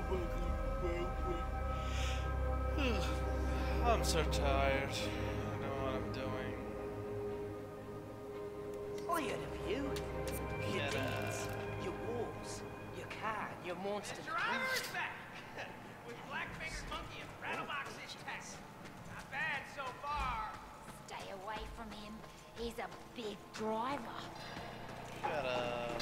I'm so tired. I know what I'm doing. I heard of you. Your Get uh, deeds, your wars, your can, your monster. Your Honor is back with Black-Fingered Monkey and Rattlebox test. Not bad so far. Stay away from him. He's a big driver. Shut up. Uh,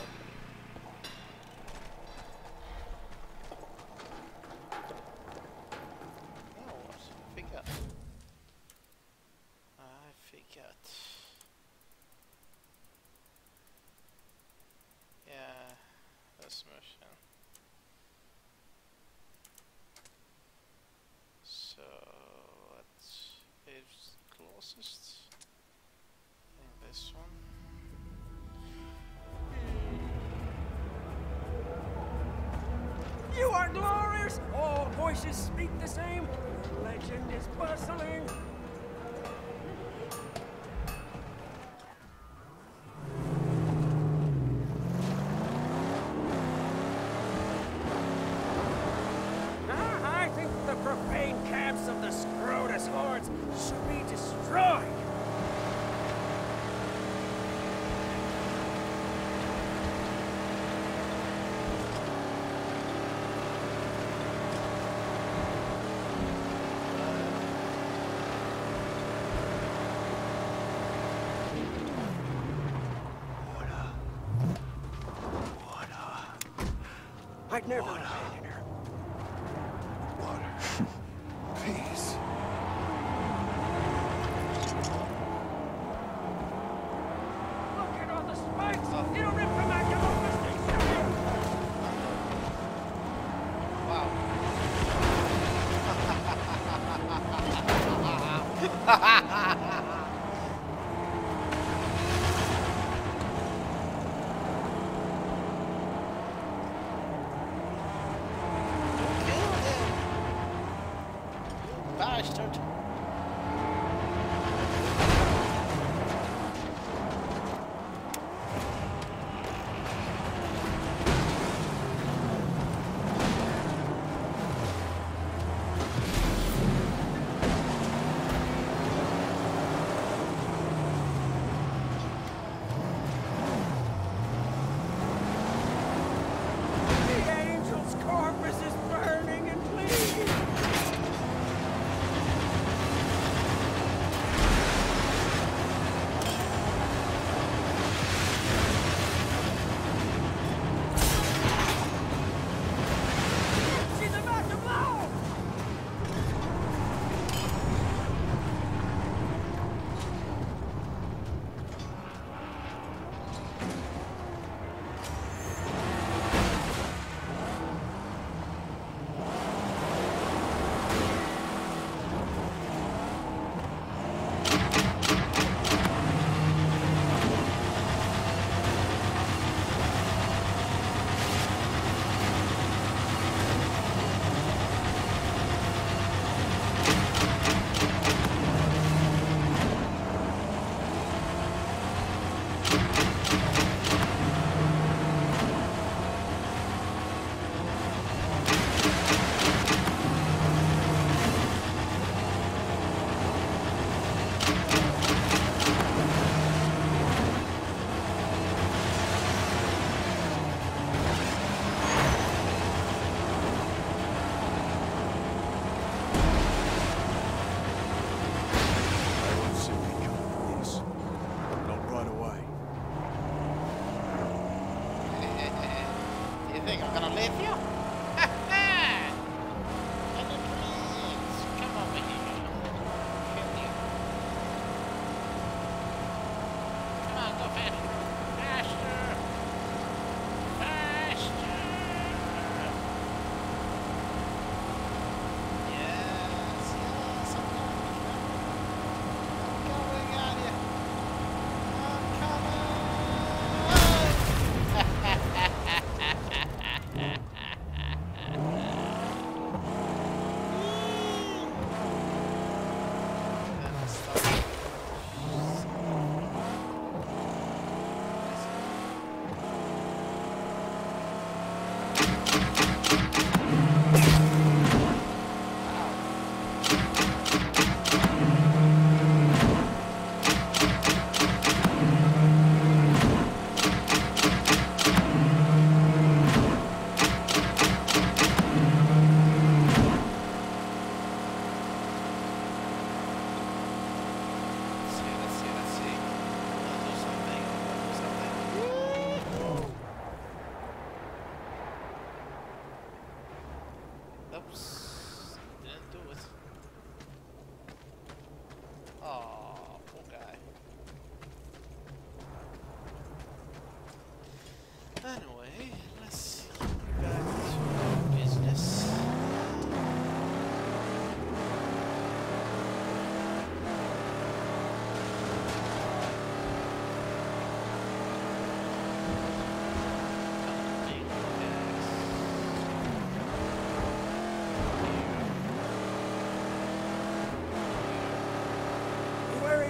voices speak the same. Legend is bustling. Ah, I think the profane camps of the Scrotus hordes should be destroyed. I'd never abandon her. Peace. Look at all the spikes! It'll rip them out your own mistakes! Wow. Kill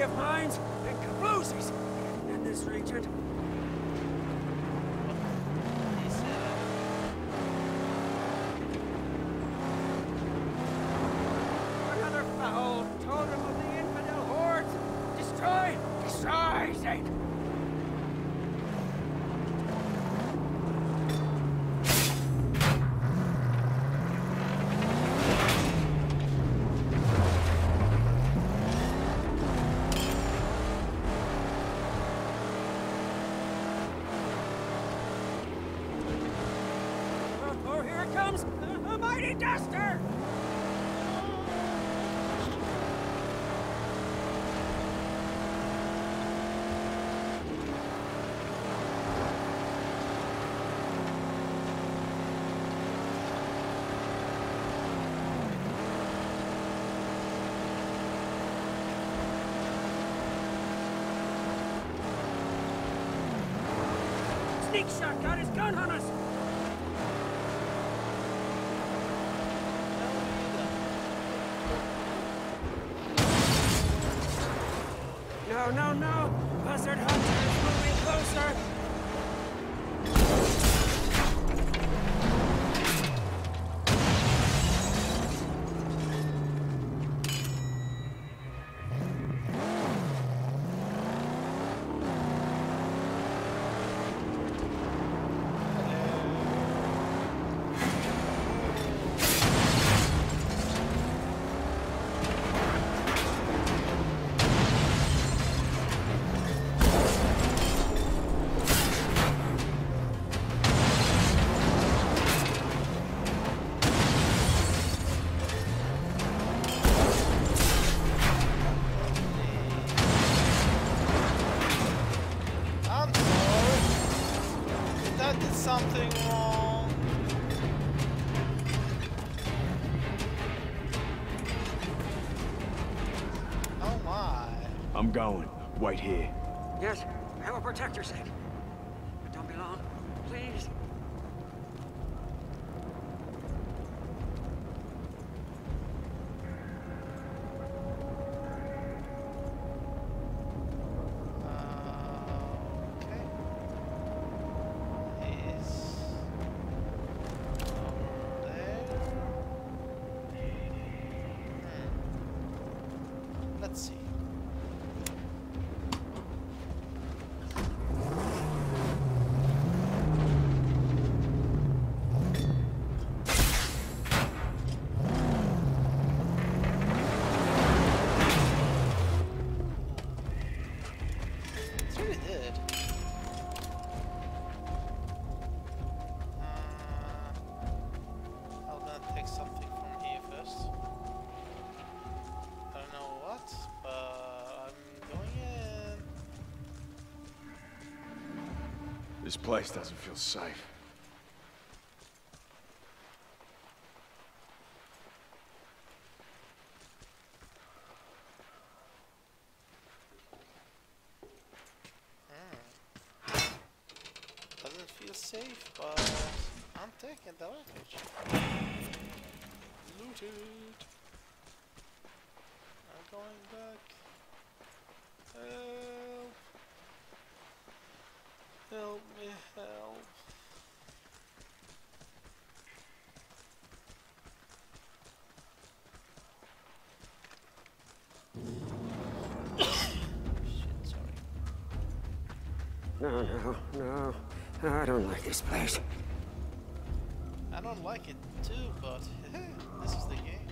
of mines and kaboozes in this region. He said, Another foul totem of the infidel hordes. Destroy! Destroy, Satan! Oh, oh, here it comes! A, a mighty duster! Sneak shot got his gun on us! No, no, no! Buzzard here. Yes, I will protect your This place doesn't feel safe. Doesn't feel safe, but I'm taking the. Looted. I'm going back. Help. Help me, help. Shit, sorry. No, no, no. I don't like this place. I don't like it too, but this is the game.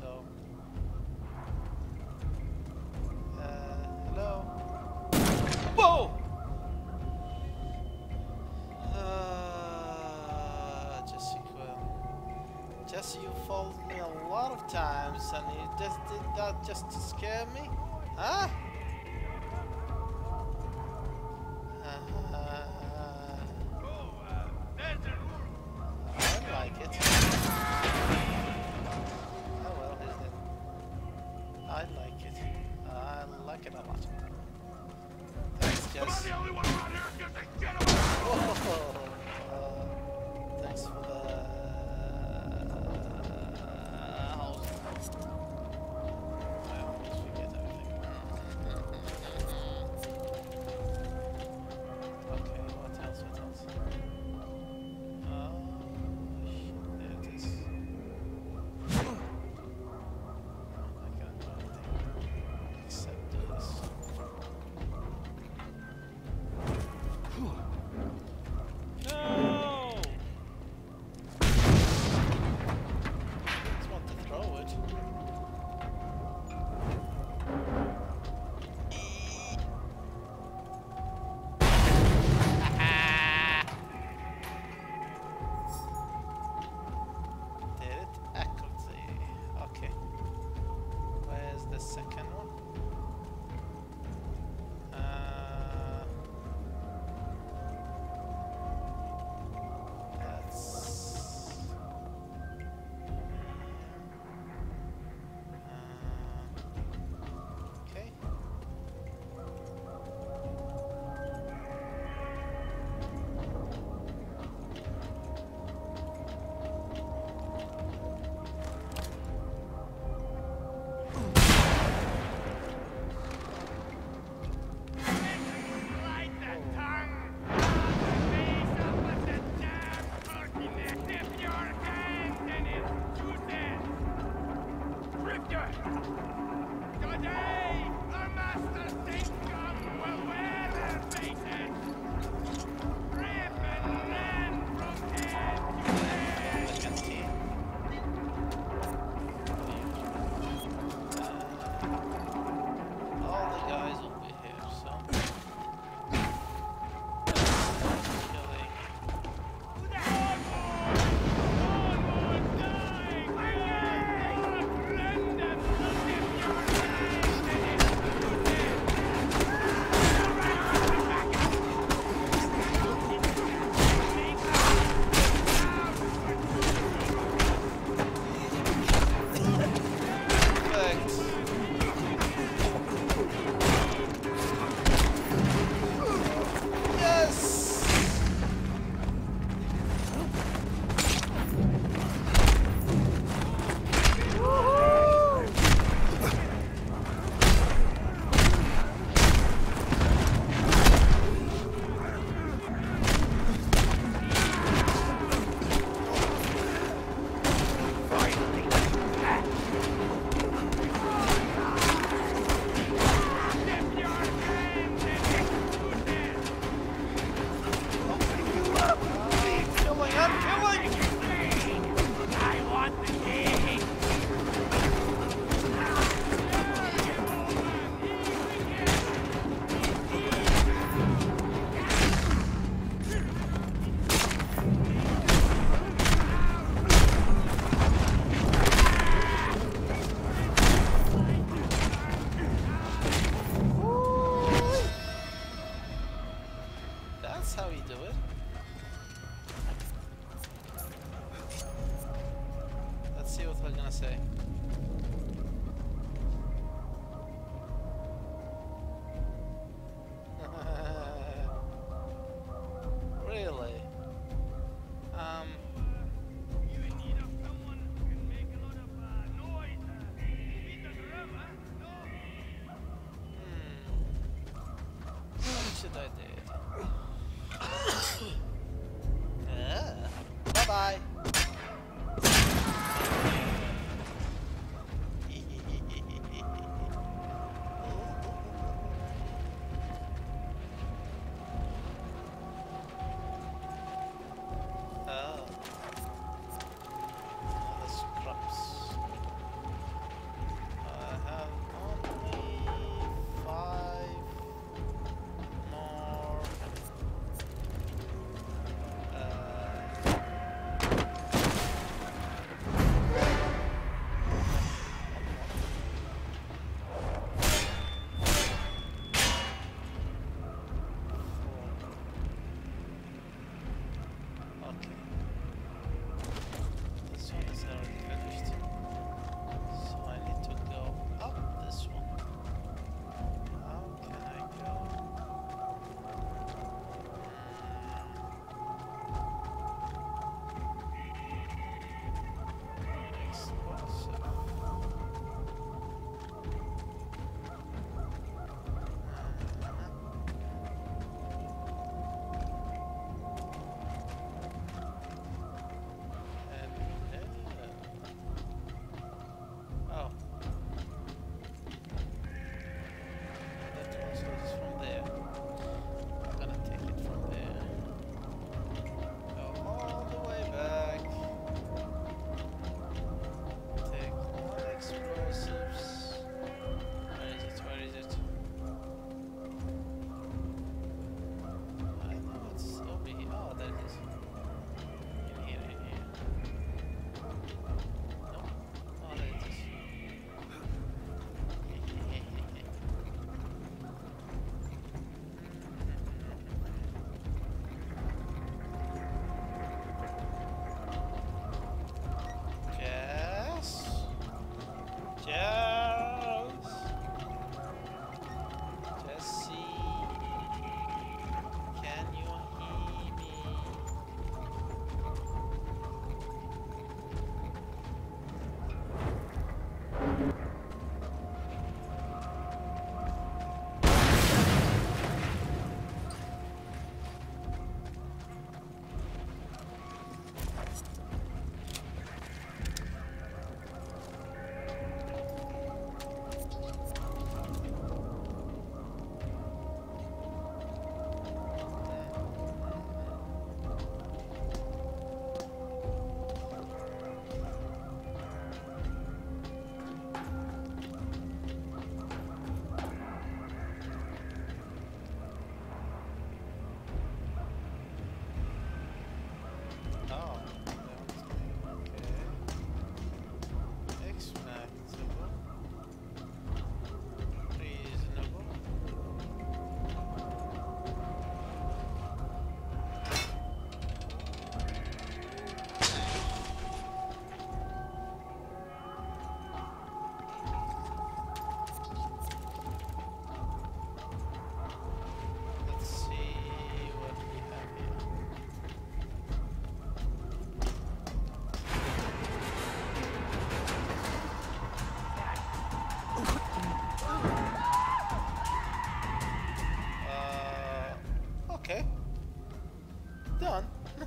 so... Uh, hello? Whoa! Uh, Jessica... Jesse, you fooled me a lot of times and you just did that just to scare me?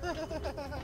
ha ha ha ha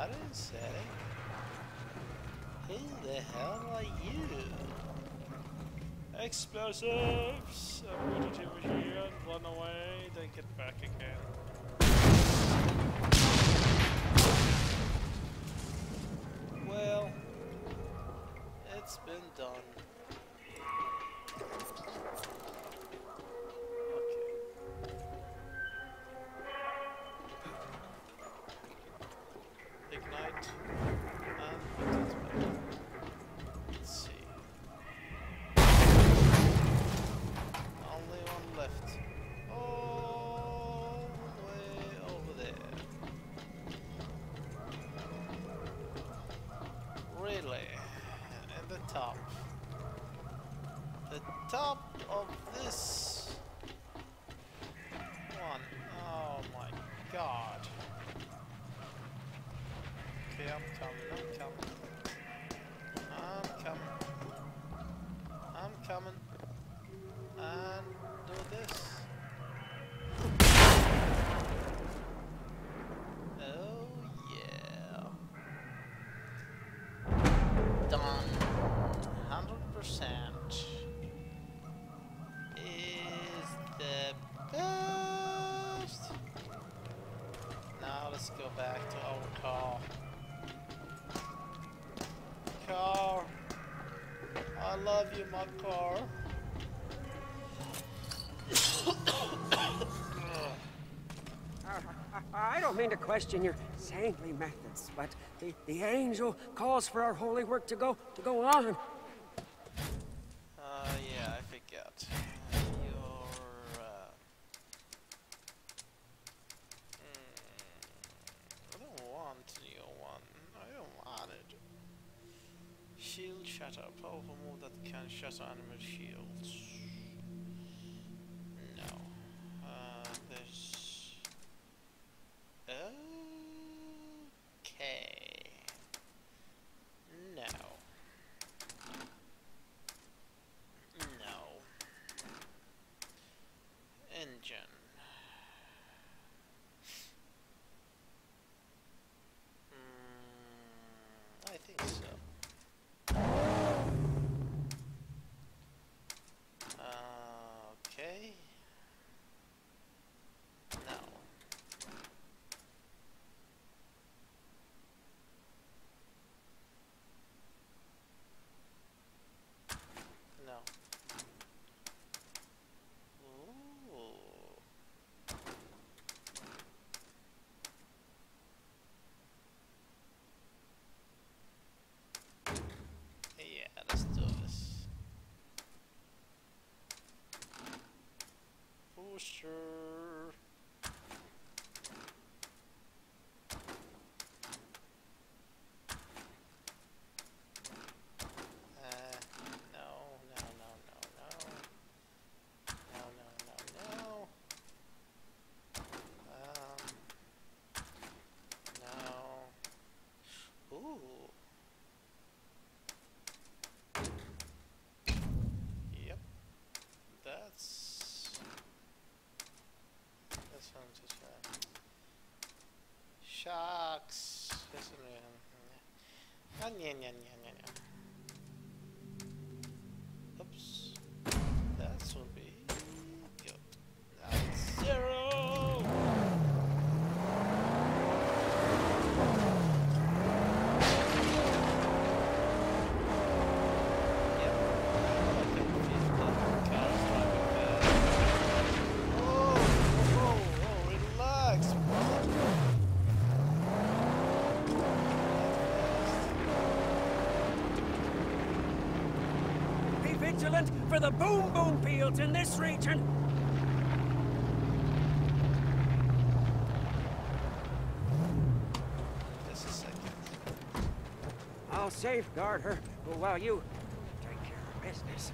I didn't say. Who the hell are you? Explosives! I rooted him here and run away, then get back again. Well, it's been done. let's go back to old car. Car, I love you, my car. I don't mean to question your saintly methods, but the, the angel calls for our holy work to go to go on sure. Shucks. A nie, nie. Oops. That's won't for the boom boom fields in this region. Just a second. I'll safeguard her while you take care of business.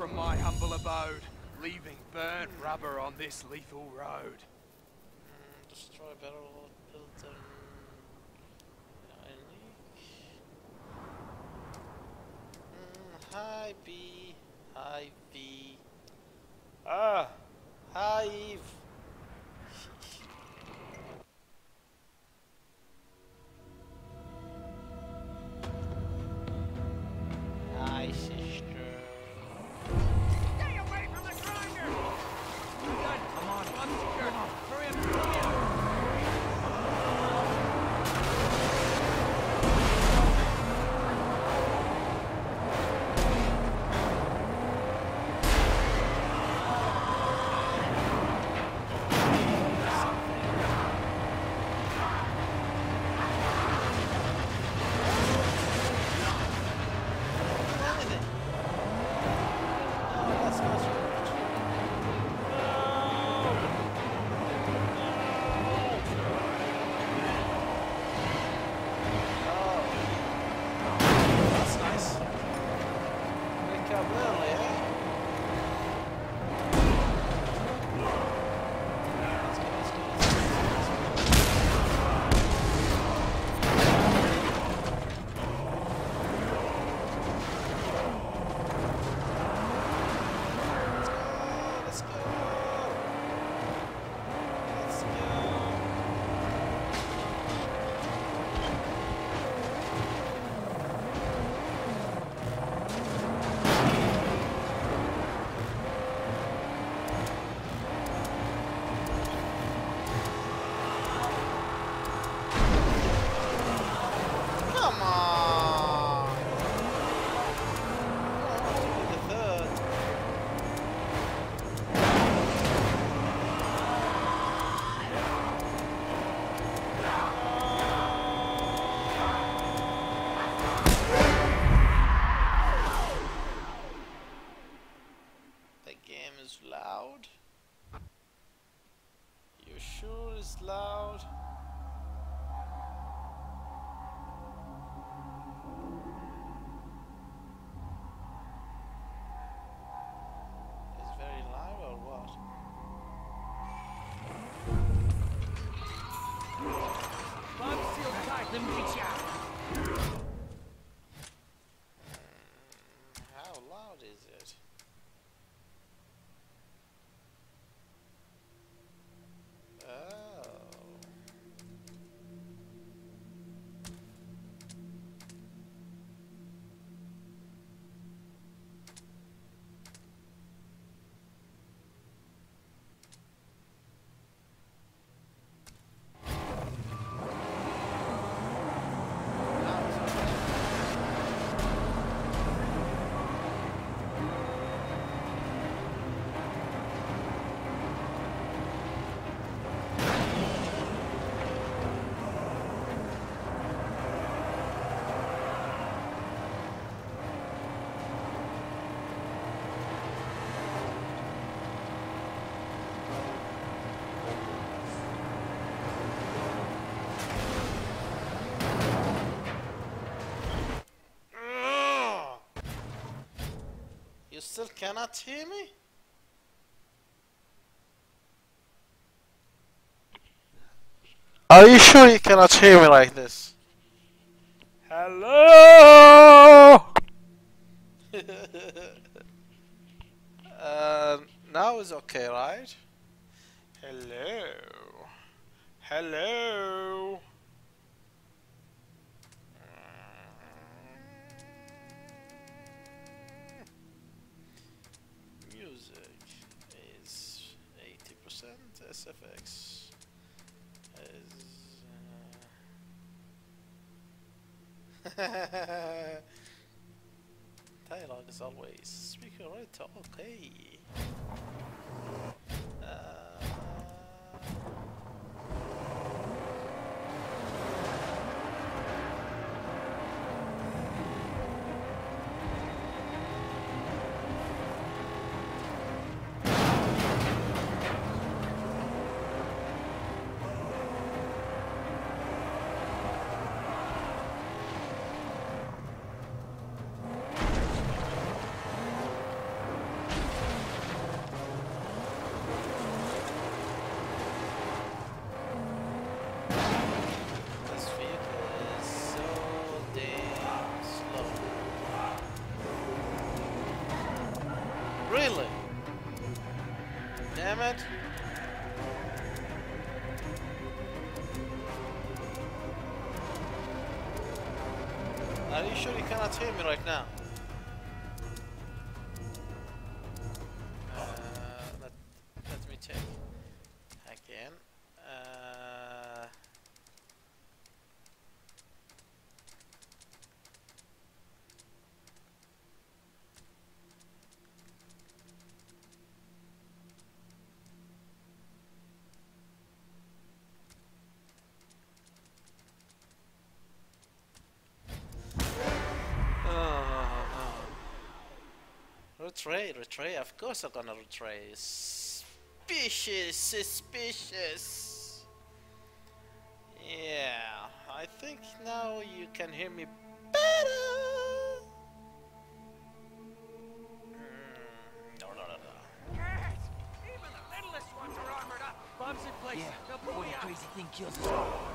from my humble abode, leaving burnt rubber on this lethal road. Mm, destroy hi B, hi B. cannot hear me? Are you sure you cannot hear me like this? Right now? Retray, retray, of course I'm gonna retray. Suspicious, suspicious. Yeah, I think now you can hear me better. Mm, no, no, no, no. Yes! Even the littlest ones are armored up! Bombs in place! Yeah, They'll before blow the you up! crazy thing kills us all.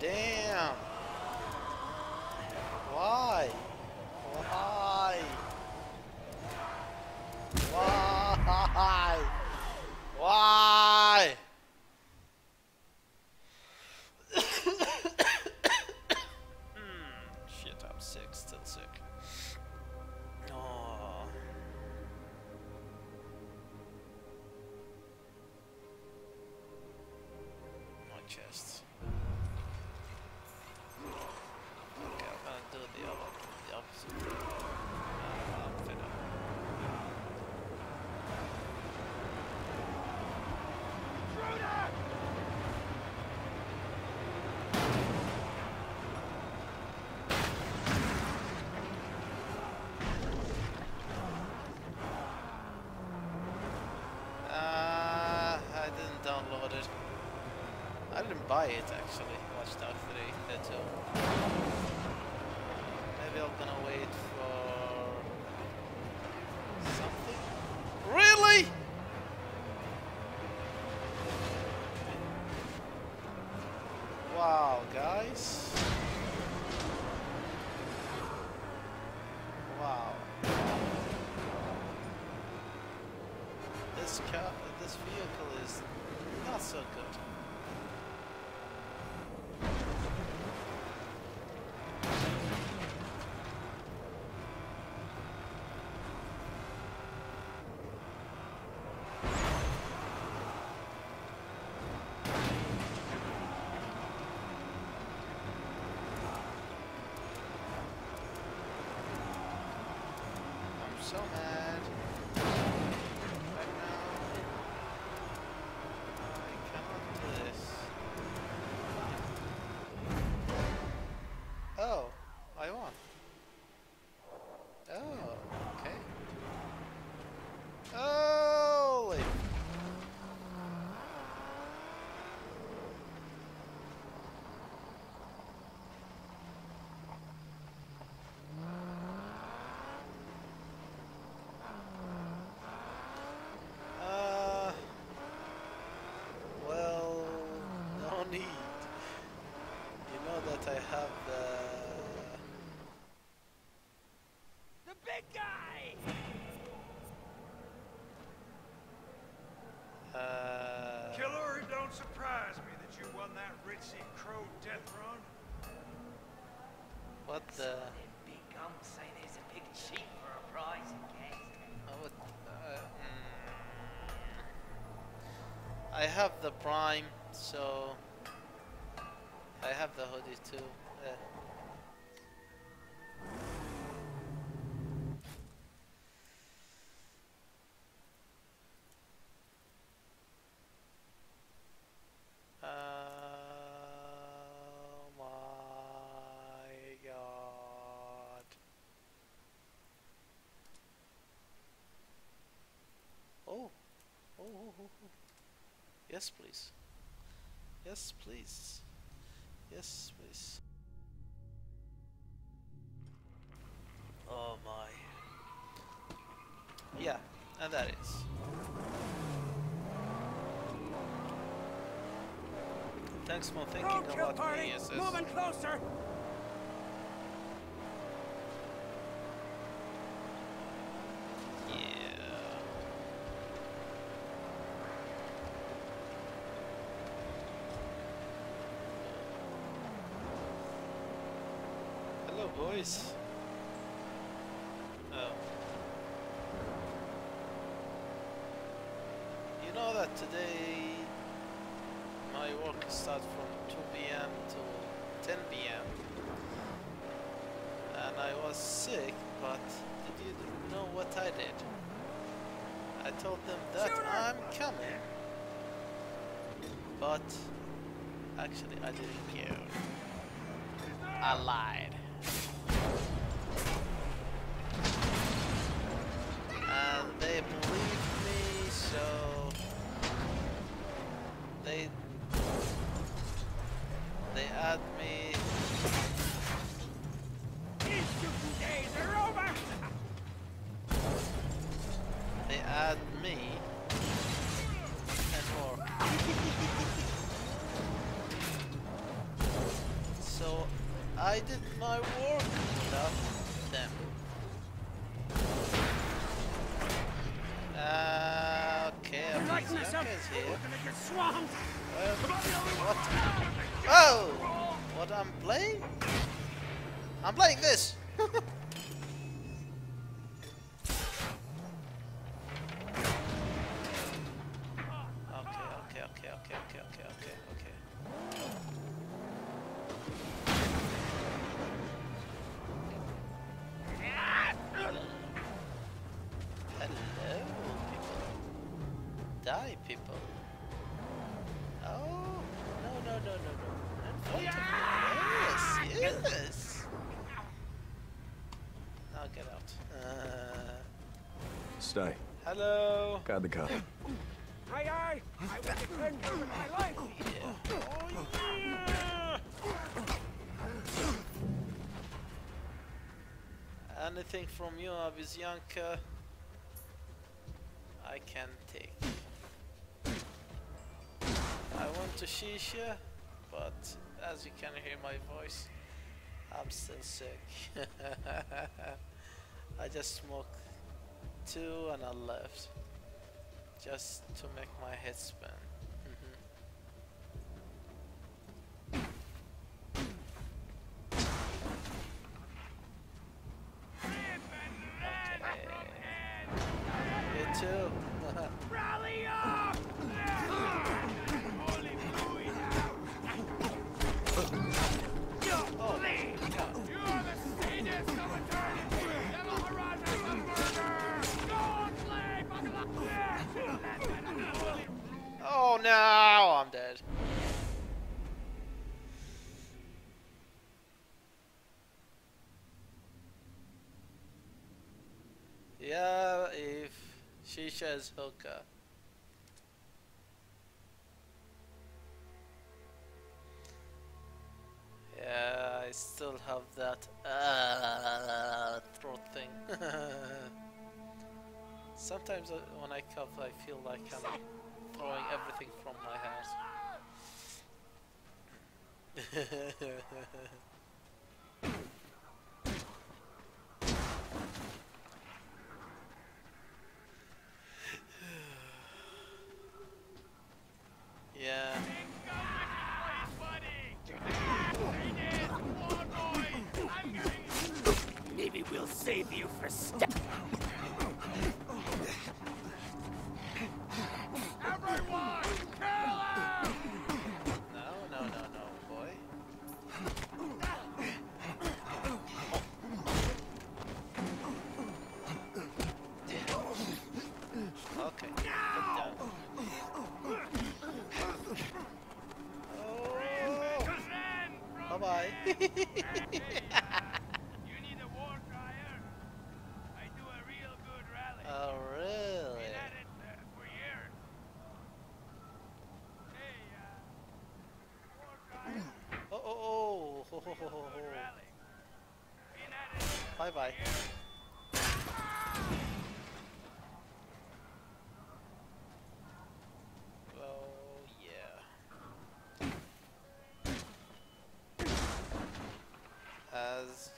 Damn. Buy it actually. Watch Dogs 3, the 2. Maybe I'm gonna wait for something. Really? Wow, guys. Wow. This car, this vehicle is not so good. I'm so mad. Right now. I cannot do this. Oh, I won. Oh, okay. Holy! Uh, well, no need. You know that I have the. The big guy! Uh, Killer, it don't surprise me that you won that ritzy crow death run. what the? Big gums say there's a big cheat for a prize in Gastown. uh? Uh, mm, I have the prime, so I have the hoodie too. And that is. Thanks for thinking Roadkill about party! me. Moving closer! Yeah. Hello, boys. Oh. You know that today my work starts from 2 p.m. to 10 p.m. And I was sick, but did you know what I did? I told them that Shooter! I'm coming. But actually I didn't. I lied. Did my work without them. Uh, okay, You're okay, lighting this up! We're here. gonna get swamped! Well, what? Oh! What I'm playing? I'm playing this! hello. The car. Aye, aye! I will defend you with my life! Oh, yeah. Anything from you, Avizyanka, I can take. I want to shisha, but as you can hear my voice, I'm still sick. I just smoked two and I left, just to make my head spin. Shisha is. Yeah, I still have that uh, throat thing. Sometimes uh, when I cough, I feel like I'm throwing everything from my house. yeah.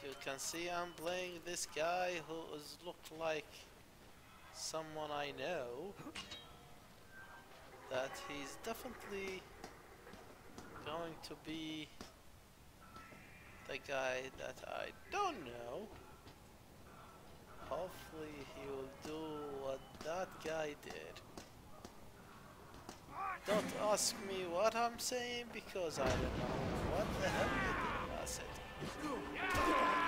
you can see, I'm playing this guy who is looked like someone I know. That he's definitely going to be the guy that I don't know. Hopefully he will do what that guy did. Don't ask me what I'm saying because I don't know what the hell you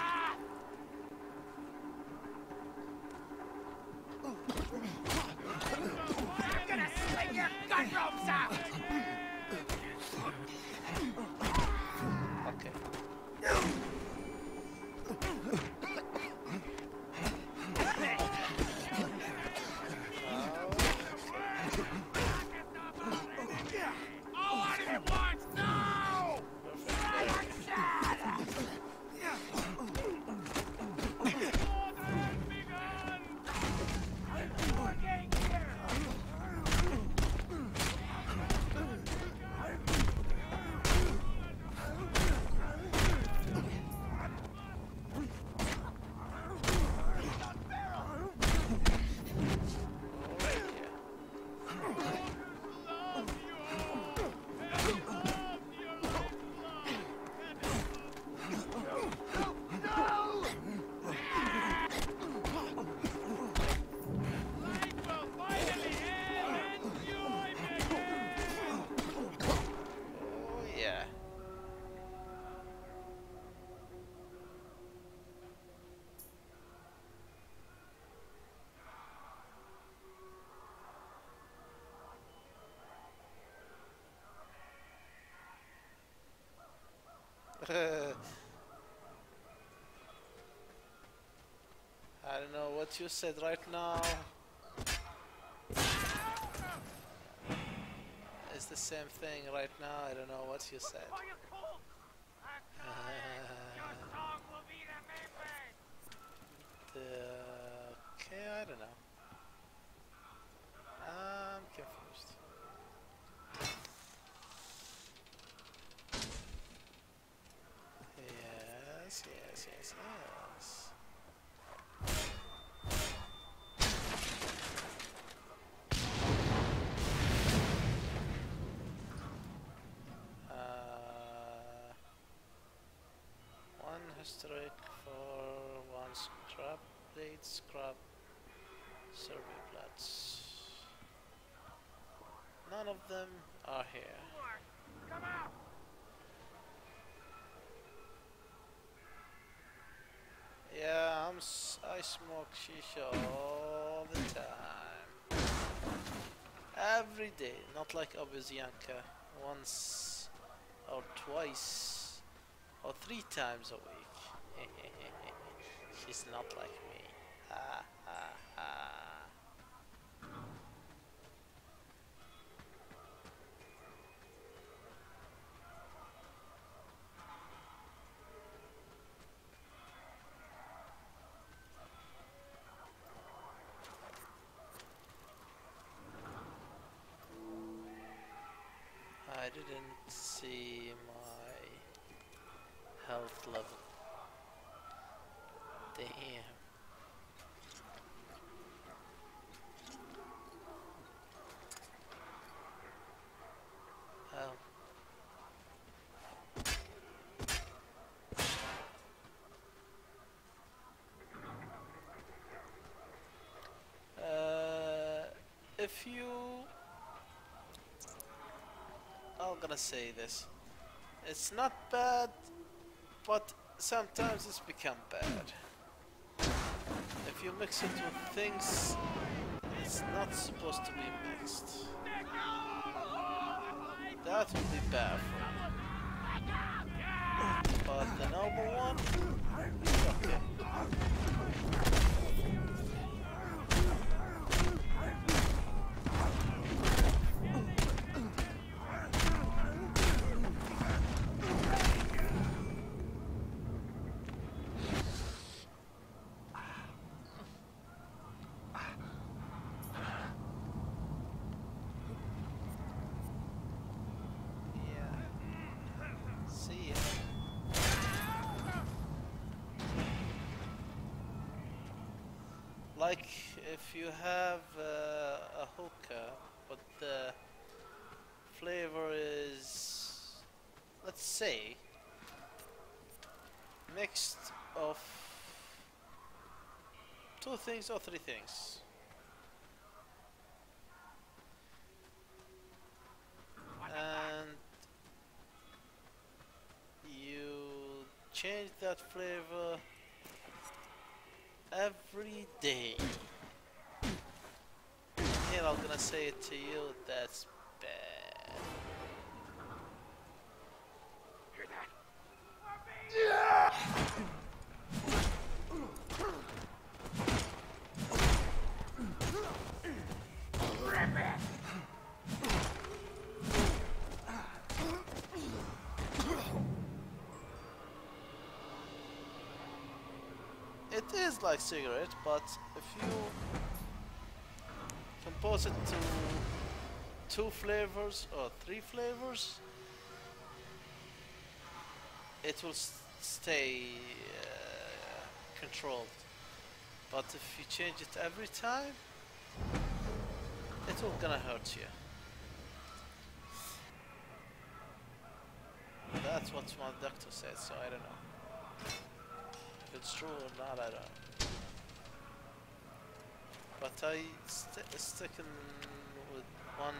I don't know what you said right now. It's the same thing right now. I don't know what you said. Are you cool? Your song will be remembered. The, okay, I don't know. I'm confused. Yes, yes, yes, yes. Uh, one for one scrap plate scrap survey plots. None of them are here. Come out. Yeah, I'm s- I smoke shisha all the time. Every day, not like Obezyanka. Once or twice or three times a week. She's not like me. I didn't see my health level. Damn. Oh. Uh, if you I'm gonna say this. It's not bad, but sometimes it's become bad. You mix it with things, it's not supposed to be mixed. That would be bad. But the normal one, okay. Yeah. See ya. Like if you have uh, a hookah, but the flavor is, let's say, mixed of two things or three things. And you change that flavor every day. I'm gonna say it to you, that's bad. Hear that? It is like cigarette, but if you it to two flavors or three flavors, it will stay uh, controlled. But if you change it every time, it will gonna hurt you. That's what my doctor said, so I don't know. If it's true or not, I don't know. But I st sticking with one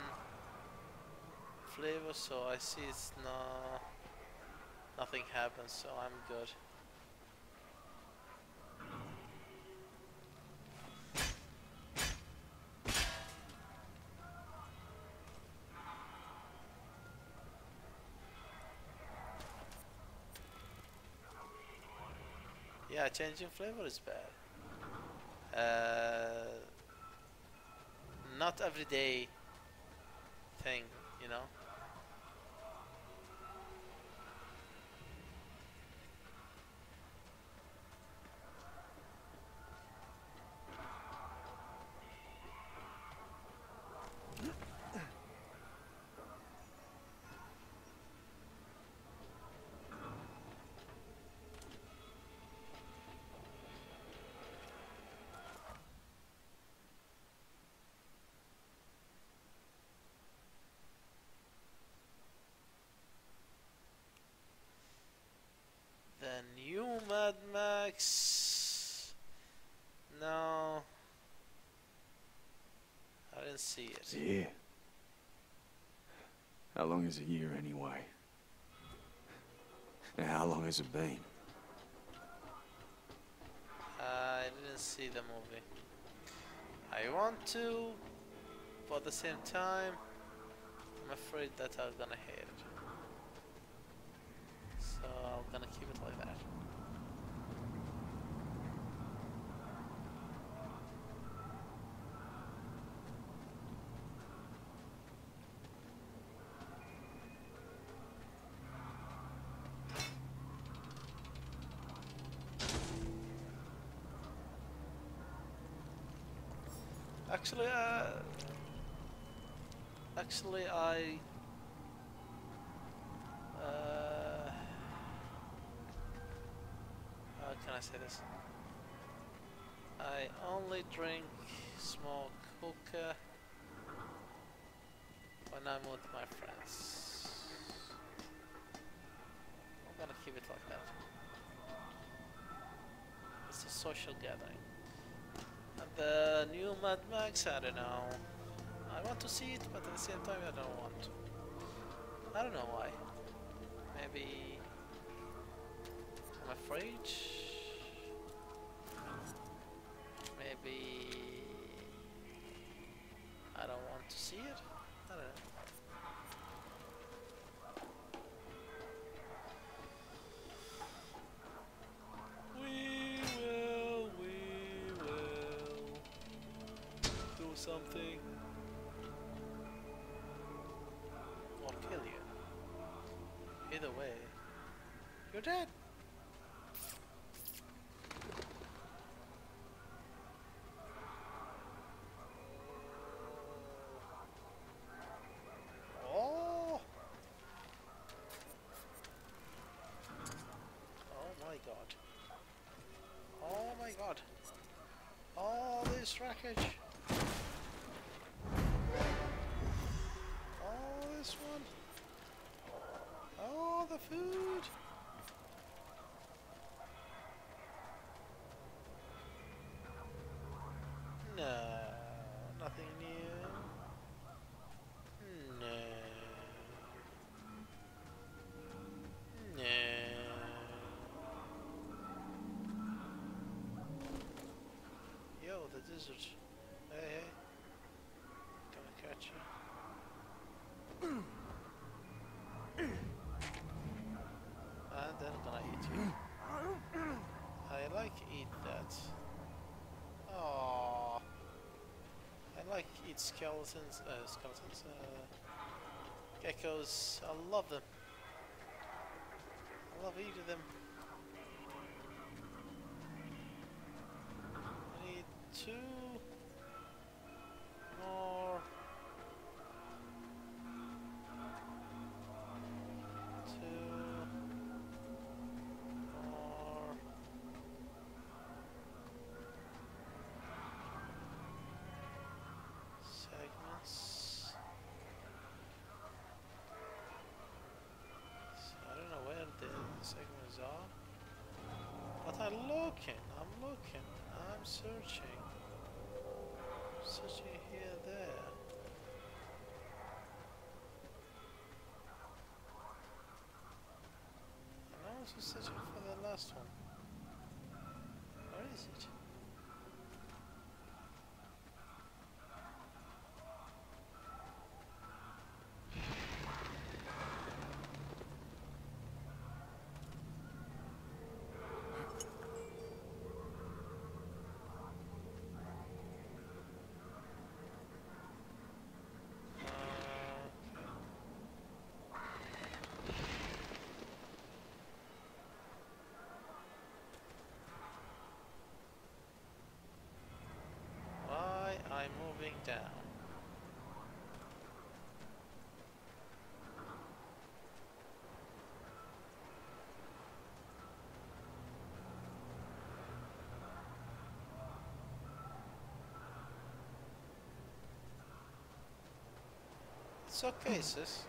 flavor, so I see it's no nothing happens, so I'm good. Yeah, changing flavor is bad. Uh, not everyday thing, you know. The new Mad Max. No. I didn't see it. It's a year. How long is a year anyway? And how long has it been? Uh, I didn't see the movie. I want to, but at the same time, I'm afraid that I'm gonna hate it. So I'm gonna keep it like that. Actually, uh, actually, I. Uh, how can I say this? I only drink, smoke hookah when I'm with my friends. I'm gonna keep it like that. It's a social gathering. The new Mad Max, I don't know. I want to see it, but at the same time, I don't want to. I don't know why. Maybe I'm afraid. Dead. Oh! Oh my god. Oh my god. All this wreckage. Desert. Hey, hey. Gonna catch you. and then gonna eat you. I like eat that. Oh. I like eat skeletons. Uh, skeletons. Uh, geckos. I love them. I love eating them. Two more. Two more. Segments. So I don't know where the segments are. But I'm looking, I'm looking, I'm searching. Searching here, there. I'm also searching for the last one. Where is it? Living down. It's okay, hmm. sis.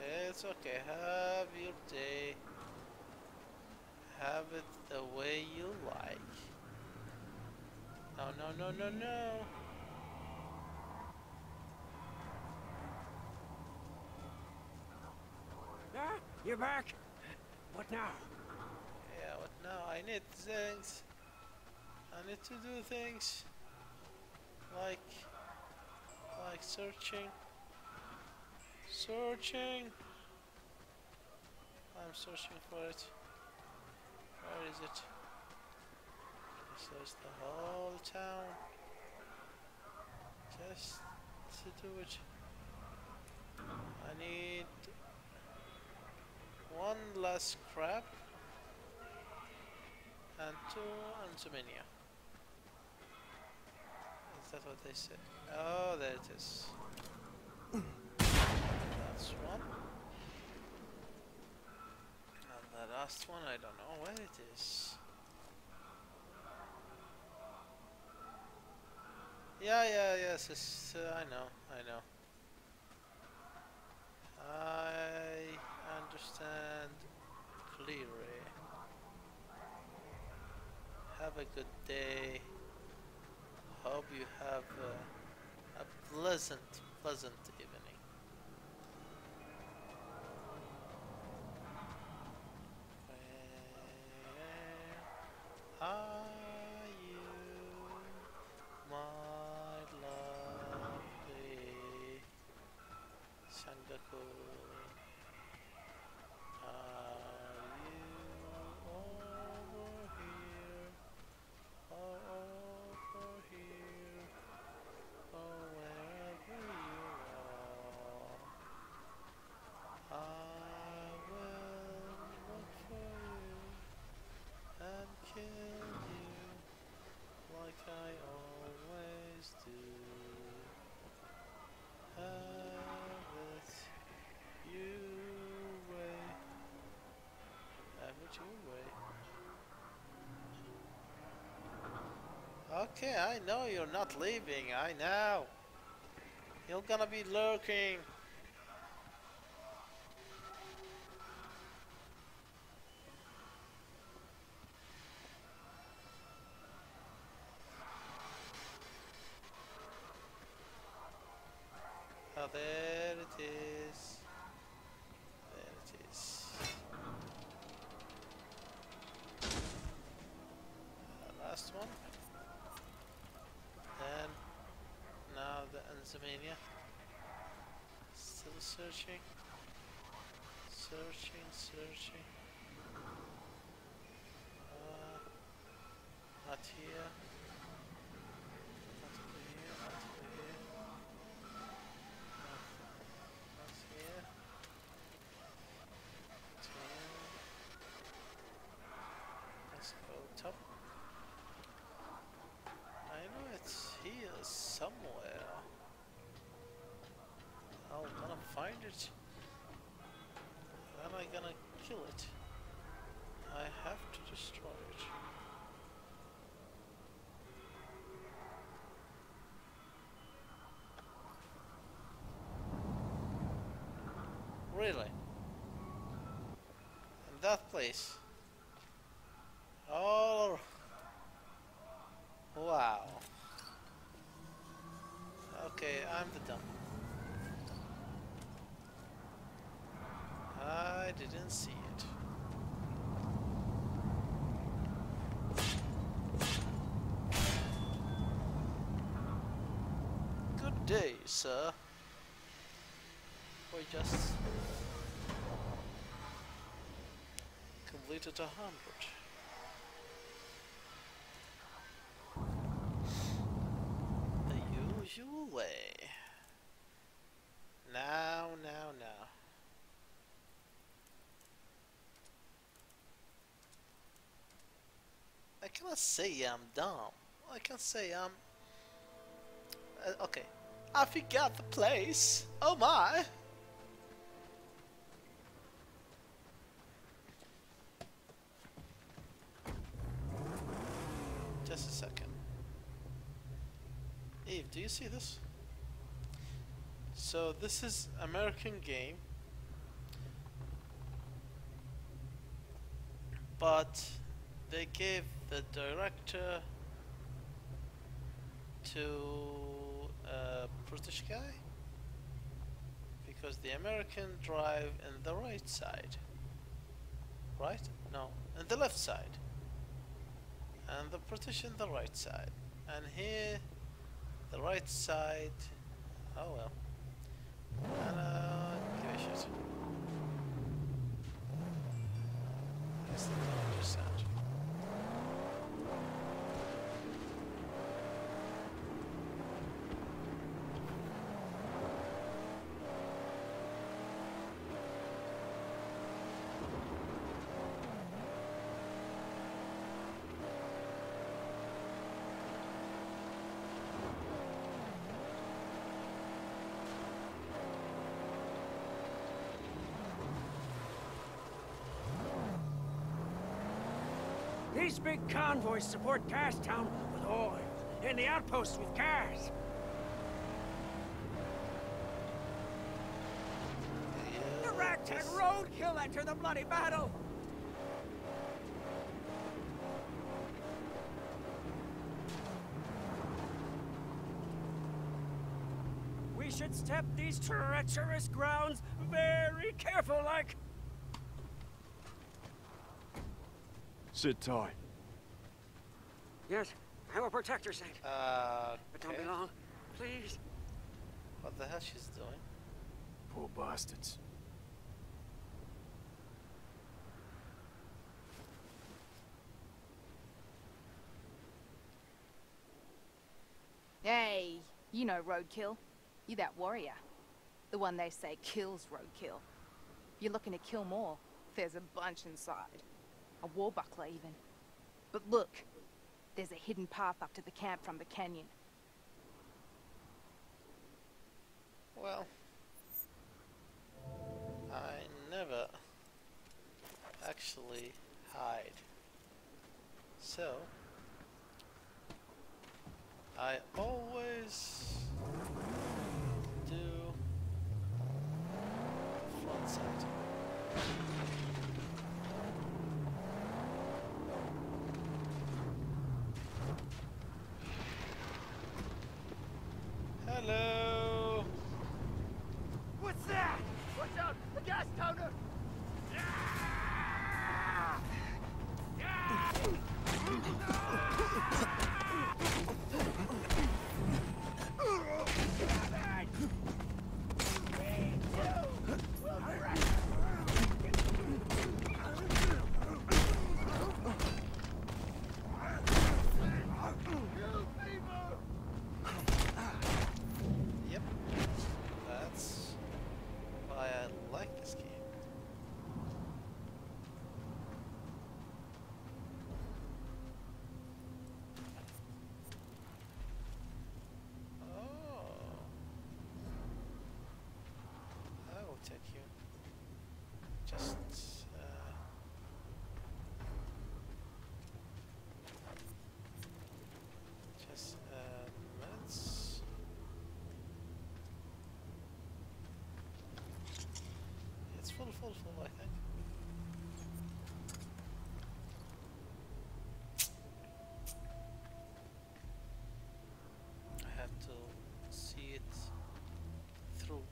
It's okay. Have your day. The way you like. No, no, no, no, no. Ah, you're back. What now? Yeah, what now? I need things. I need to do things. Like, like searching. Searching. I'm searching for it. Where is it? Search the whole town. Just to do it. I need one less crab and two Anzomania. Is that what they said? Oh, there it is. That's one. And the last one, I don't know where it is. Yeah, yeah, yes, it's, uh, I know, I know. I understand clearly. Have a good day. Hope you have uh, a pleasant, pleasant evening. Okay, I know you're not leaving. I know. You're gonna be lurking. Oh, there it is. There it is. Uh, last one. Then, now the Enzymania. Still searching. Searching, searching. Uh, not here. Not over here, not over here. Not here. Not here. Let's go top. I know it's here somewhere. I'm gonna find it. Am I gonna kill it? I have to destroy it. Really? In that place? Oh, wow. Okay, I'm the dumb. Didn't see it. Good day, sir. We just completed a hundred. The usual way. Now, now, now. Cannot say I'm dumb. I can say I'm. Uh, okay. I forgot the place. Oh my! Just a second. Eve, do you see this? So this is American game. But they gave the director to a British guy? Because the American drive in the right side. Right? No in the left side. And the British in the right side. And here the right side oh well. And uh give a shit director's sound. These big convoys support Gastown with oil, and the outposts with cars. The roadkill enter the bloody battle! We should step these treacherous grounds very careful like. Sit tight. Yes, I will protect your saint. Uh, But don't be long, please. What the hell she's doing? Poor bastards. Hey, you know roadkill. You that warrior. The one they say kills roadkill. If you're looking to kill more, there's a bunch inside. A war buckler even. But look, there's a hidden path up to the camp from the canyon. Well, I never actually hide. So, I always do front side. Hello. What's that? Watch out! The gas toner! Yep. That's why I like this game. Oh. I will take you. Just uh, just uh, minutes. I had to see it through.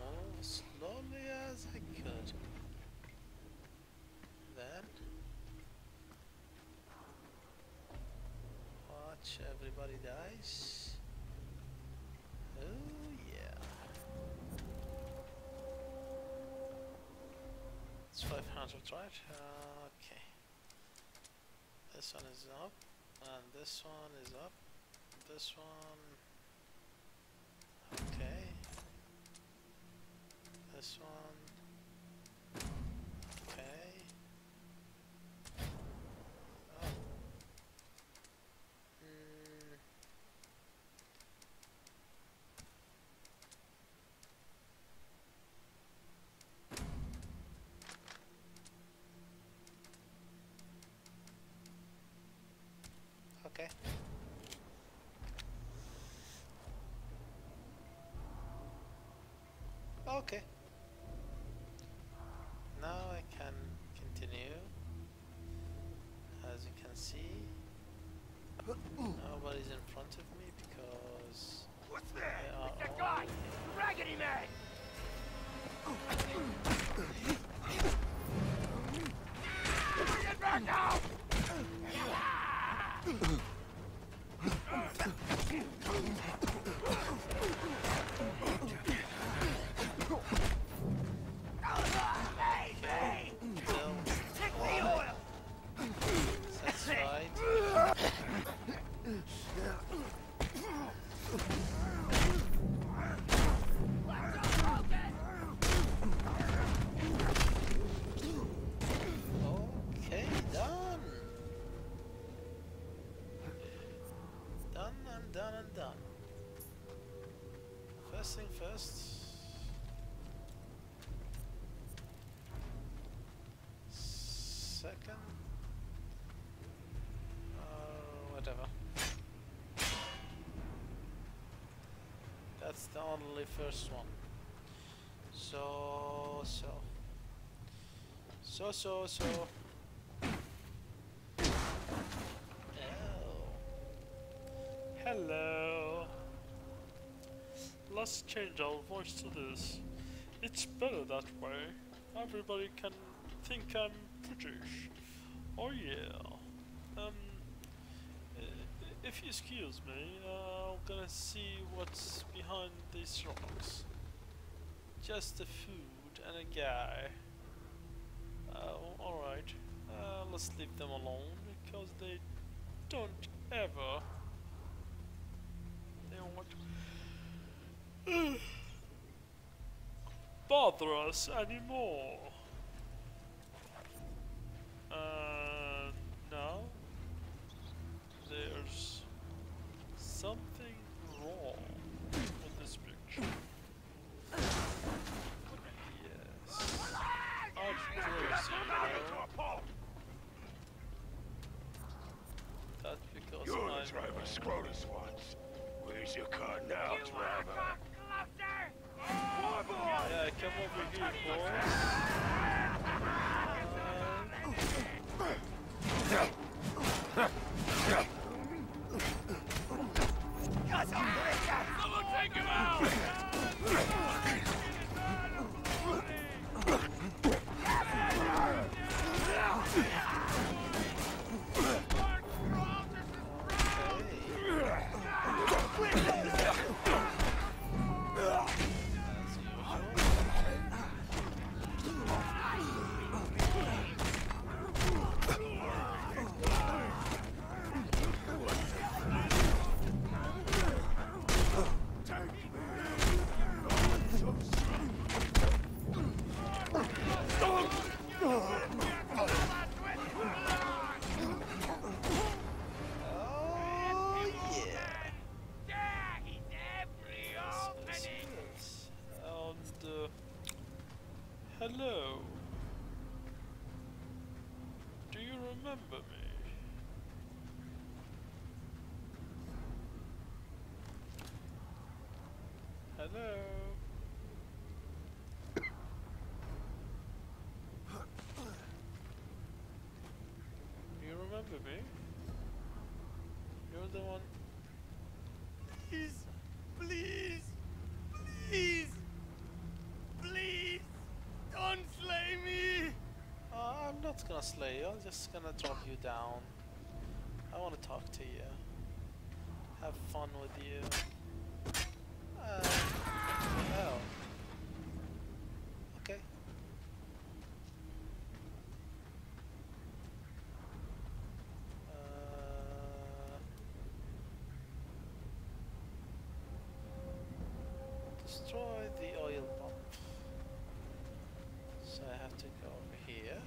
Move slowly as I could. Then watch everybody dies. Oh yeah. It's 500, right? Uh, okay. This one is up, and this one is up. This one. Okay. This one. Okay. Okay. Second. Uh, whatever. That's the only first one. So, so. So, so, so. Oh. Hello. Let's change our voice to this. It's better that way. Everybody can think I'm British. Oh yeah. Um. If you excuse me, uh, I'm gonna see what's behind these rocks. Just the food and a guy. Uh, alright. Uh, let's leave them alone because they don't ever they won't bother us anymore. Hello. You remember me? You're the one. Please, please, please, please, don't slay me! Uh, I'm not gonna slay you, I'm just gonna drop you down. I wanna talk to you. Have fun with you. Uh, oh. Okay. Uh, destroy the oil pump. So I have to go over here.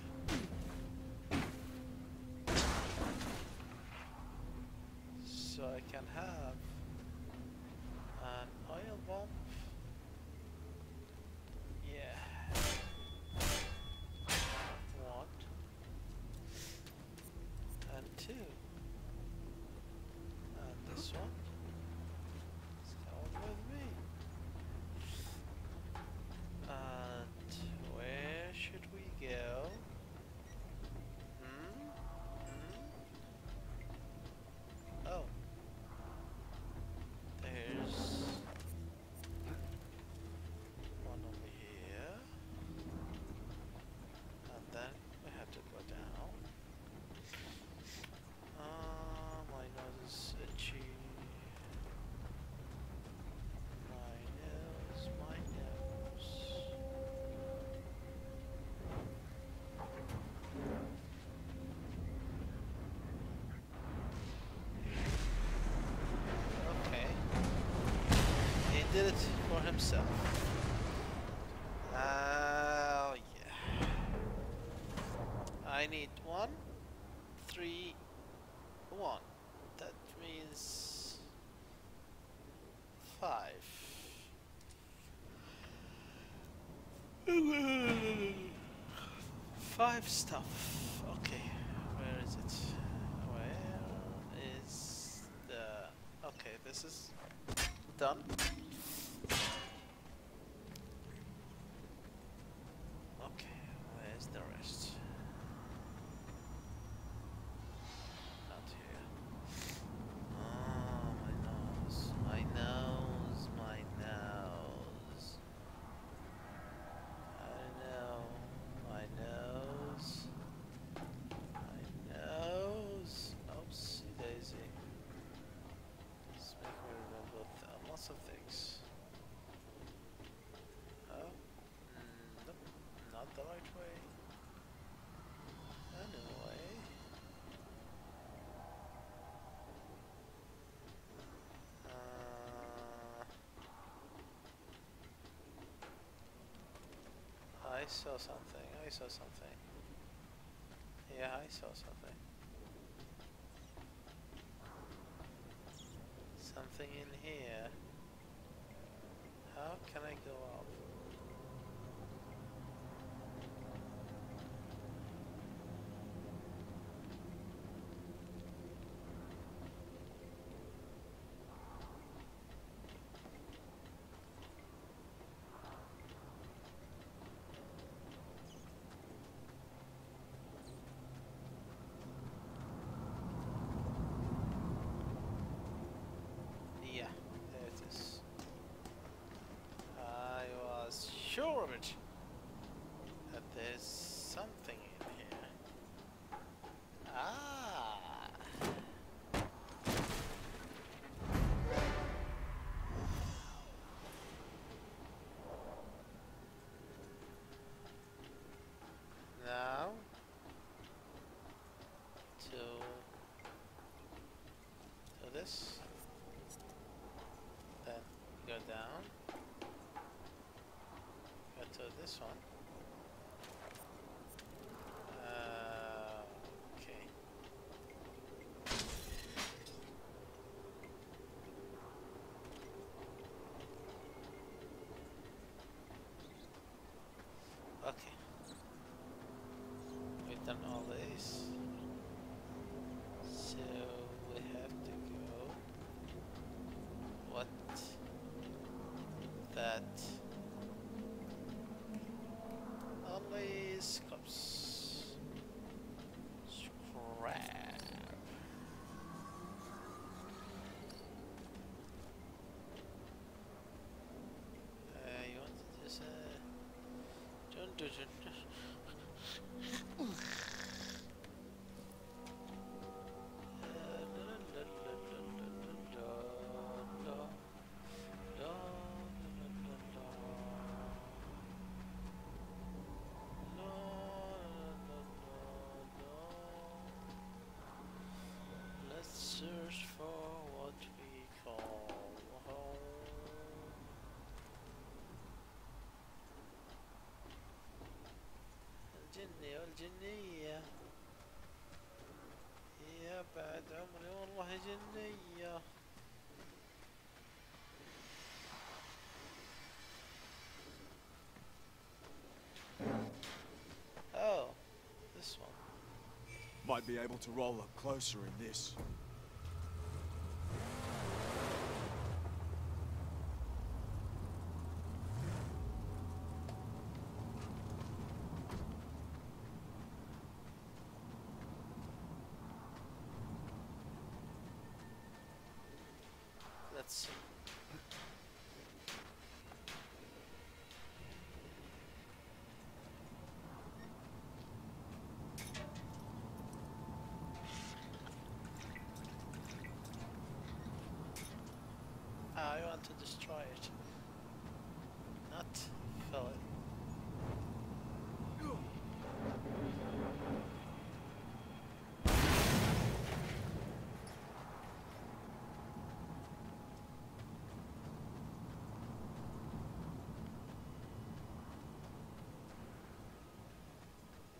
So I can have an oil pump. Himself. Oh yeah. I need one, three, one. That means five. Five stuff. Okay, where is it? Where is the? Okay, this is done. Okay, where's the rest? Not here. Oh, my nose. My nose, my nose. I know. My nose. My nose. Oopsie daisy. Just make me remember th lots of things. Oh. mm, Nope. Not the right way. Anyway. Uh, I saw something. I saw something. Yeah, I saw something. Something in here. How can I go up? Yeah, there it is. I was sure of it. That there's something in here. Ah. Now to to this then go down. Go to this one. Uh, okay. Okay. We've done all this. So we have to go what that only scraps scrap uh, you want to just uh, Oh, this one. Might be able to roll up closer in this. I want to destroy it. Not fill it.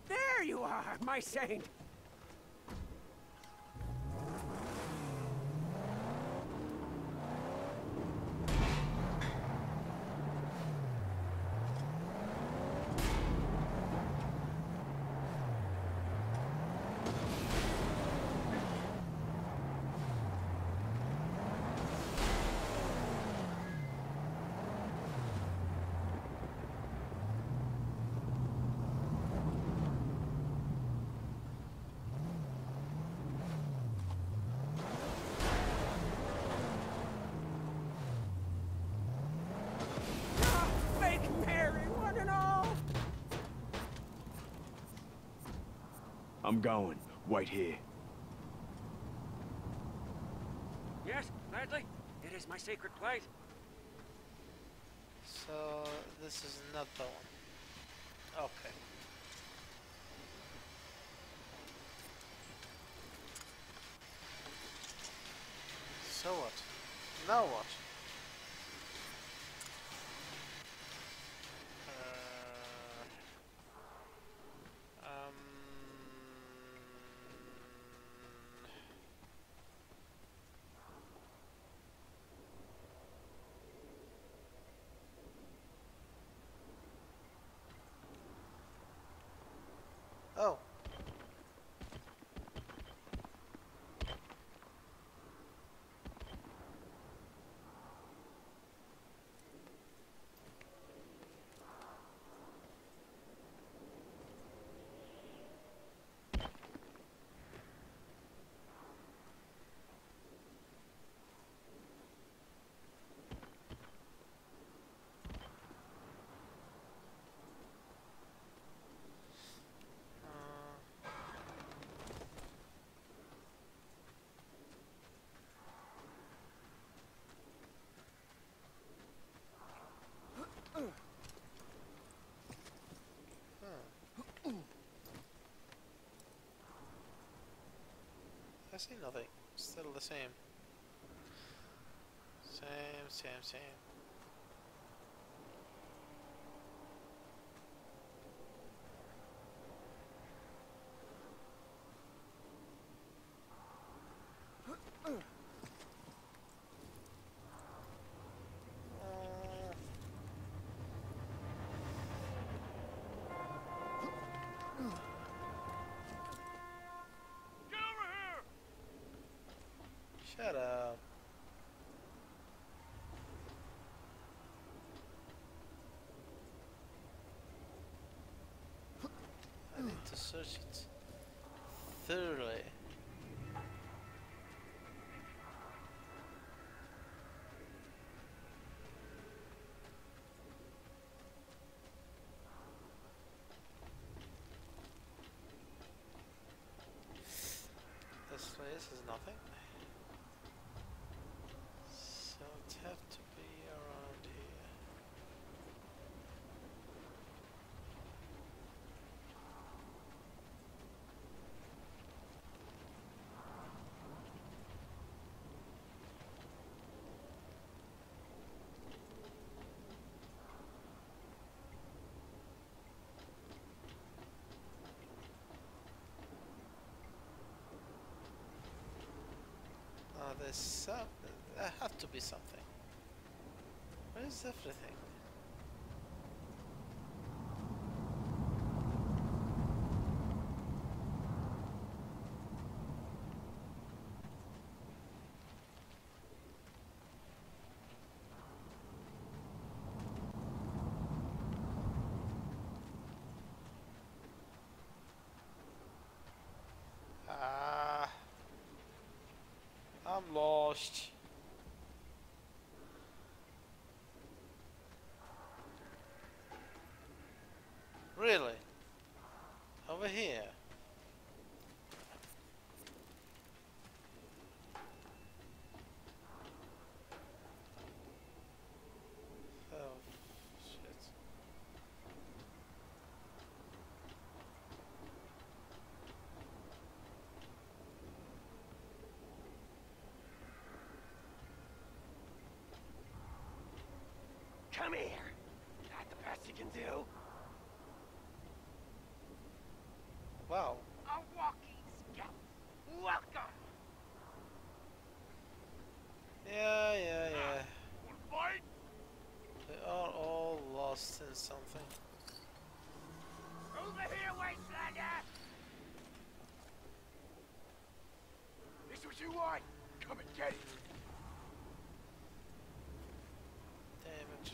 There you are, my saint! Going. Wait here. Yes, gladly. It is my sacred place. So this is not the one. Okay. So what? Now what? Uh, um, oh. Uh, I see nothing. Still the same. Same, same, same. Shut up. I need to search it thoroughly. This place is nothing. So it have to be around here. Uh, there's some. Uh, there has to be something. Where's everything? Ah. I'm lost. Really? Over here? Oh, shit. Come here. That the best you can do? Wow. A walking scout. Welcome. Yeah, yeah, yeah. Wanna fight? They are all lost in something. Over here, Wastelander. This what you want? Come and get it. Damage.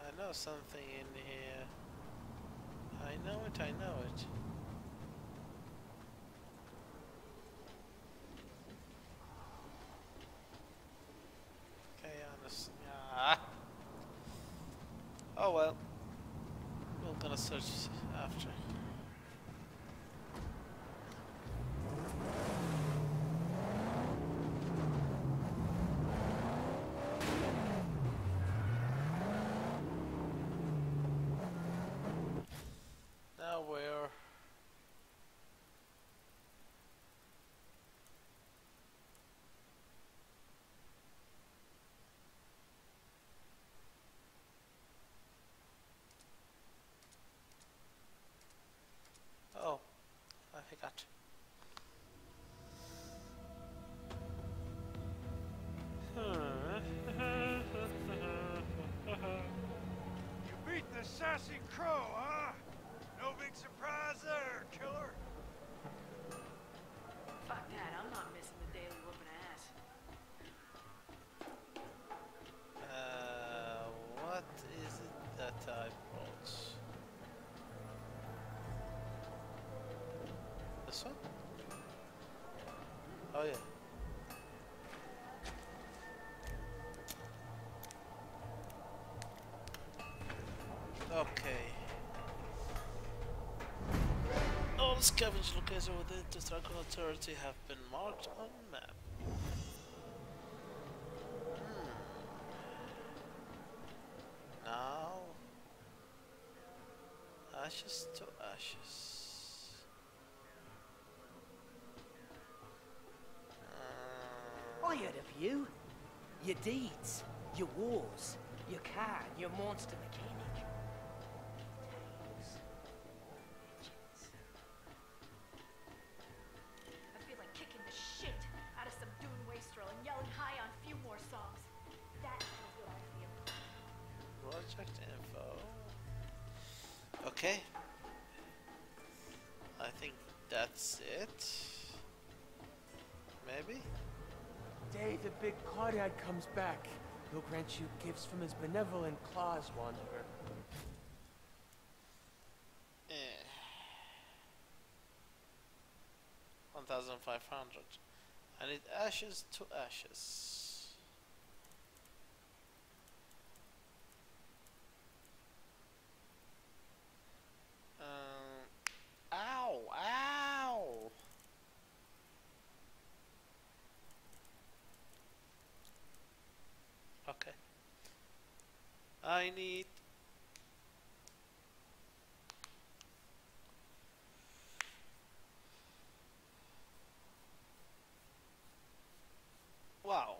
I know something in here. I know it, I know it. Brought? This one? Oh yeah. Okay. All scavenge locations within the Dragon Authority have been marked on map. That's it. Maybe? Day the big Claudad comes back, he'll grant you gifts from his benevolent claws, Wanderer. Eh. 1500. I need ashes to ashes. Um, ow, ow! Okay. I need Wow.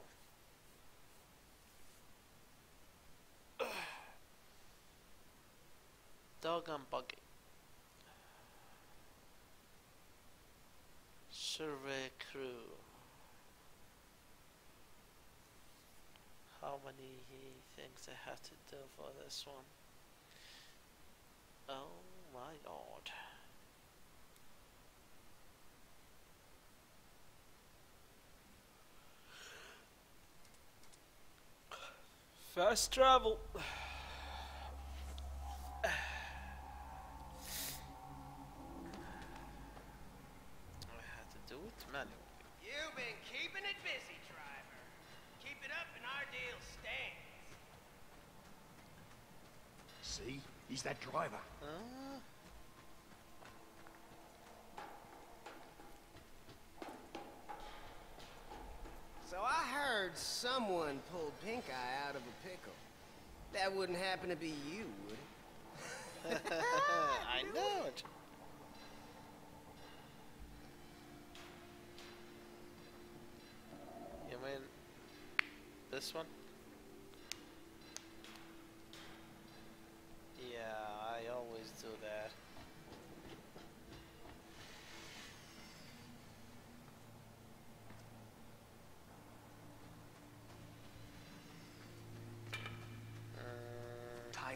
Dog and buggy. Survey crew. How many things I have to do for this one? Oh my god. Fast travel. that driver. So I heard someone pulled Pink Eye out of a pickle. That wouldn't happen to be you, would it? I know it. You mean this one?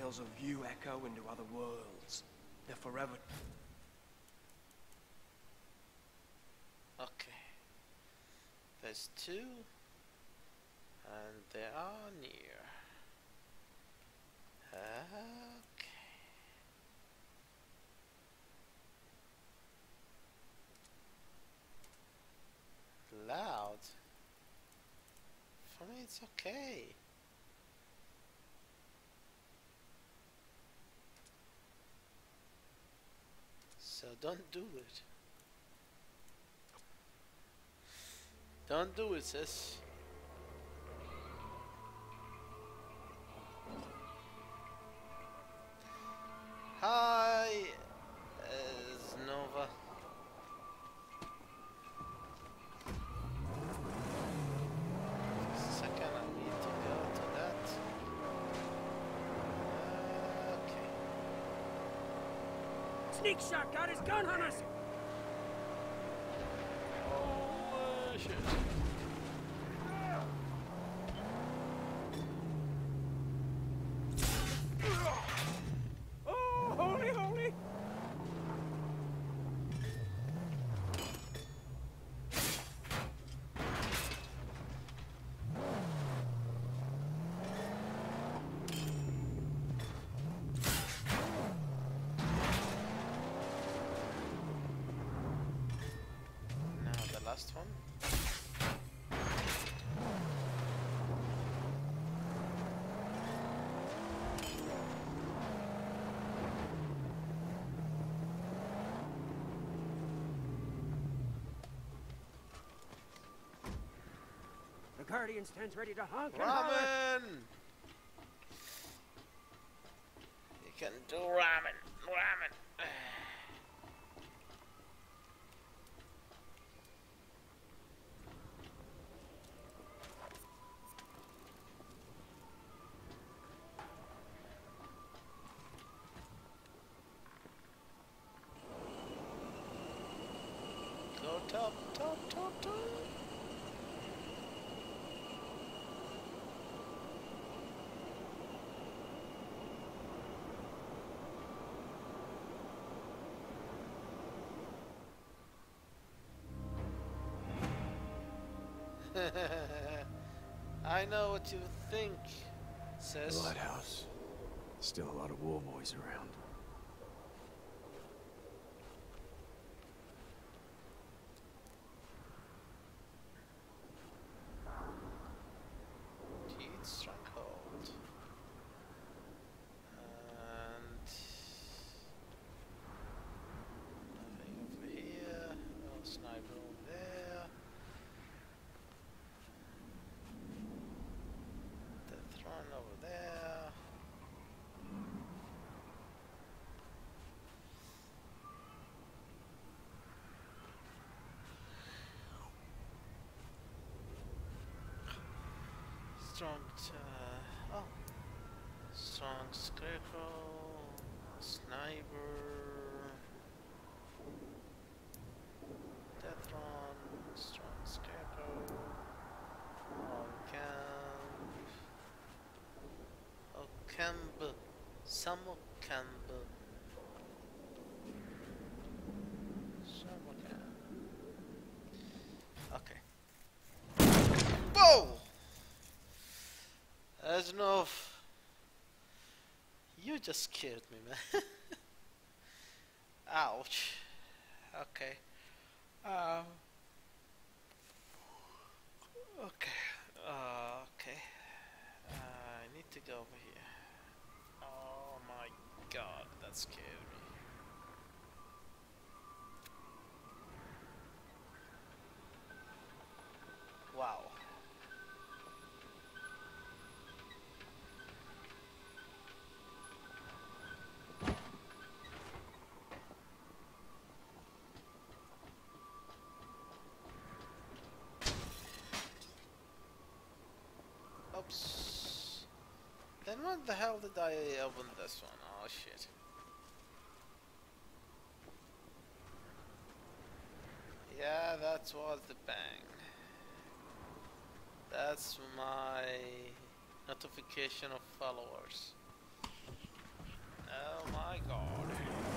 Of you echo into other worlds. They're forever. okay. There's two, and they are near. Okay. Loud. For me, it's okay. Don't do it. Don't do it, sis. Sneak shot got his gun on us! Holy shit. Oh, holy, holy! Now the last one. The Guardian stands ready to honk. Ramen! You can do. Ramen. Go top, top, top, top. I know what you think, sis. lighthouse. Still a lot of war boys around. Teeth stronghold. And nothing over here. No sniper over there. The throne over there. Strong, uh, oh, strong scarecrow, sniper, Deathron, strong scarecrow, all camp, oh camp, summer camp, summer camp. Okay. Whoa! There's no. f- You just scared me, man. Ouch. Okay. Um. Okay. Uh, okay. Uh, I need to go over here. Oh my god, that scared me. Wow. Oops. Then what the hell did I open this one? Oh shit. Yeah, that was the bang. That's my notification of followers. Oh my god.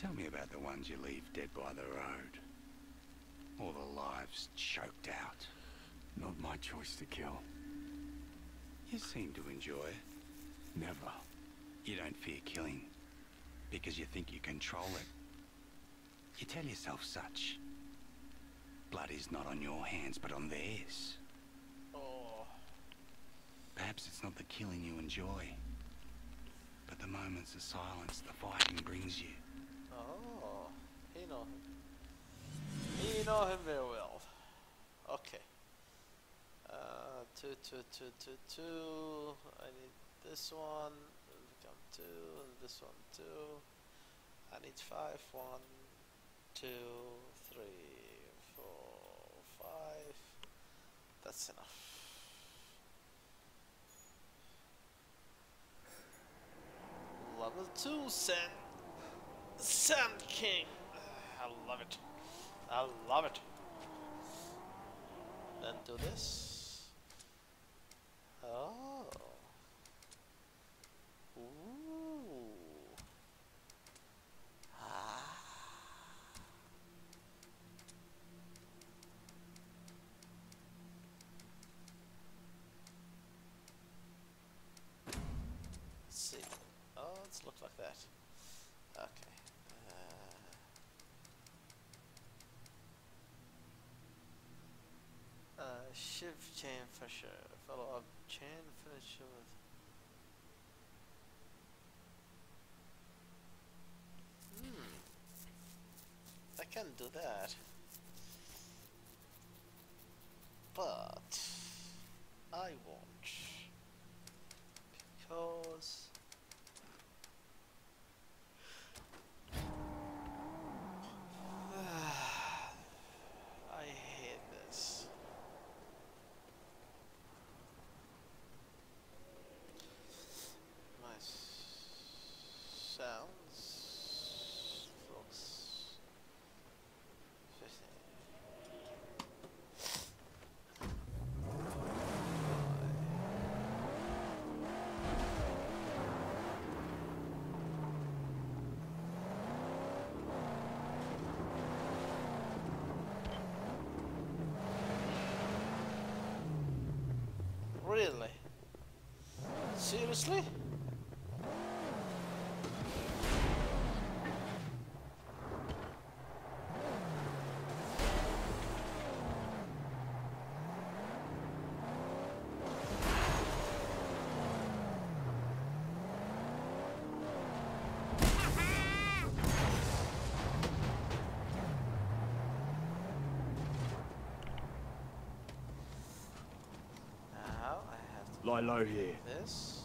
Tell me about the ones you leave dead by the road. All the lives choked out. Not my choice to kill. You seem to enjoy it. Never. You don't fear killing because you think you control it. You tell yourself such. Blood is not on your hands, but on theirs. Oh. Perhaps it's not the killing you enjoy, but the moments of silence the fighting brings you. Oh, he know Know him very well. Okay. Uh, two, two, two, two, two. I need this one. Become two, and this one two. I need five. One, two, three, four, five. That's enough. Level two, Sand. Sand King. I love it. I love it. Then do this. Oh. Ooh. Ah. See. Oh, it's looked like that. Okay. Uh, uh, Shiv chain finisher. Follow up chain finisher with. Hmm. I can do that. Seriously? Lie low here. This.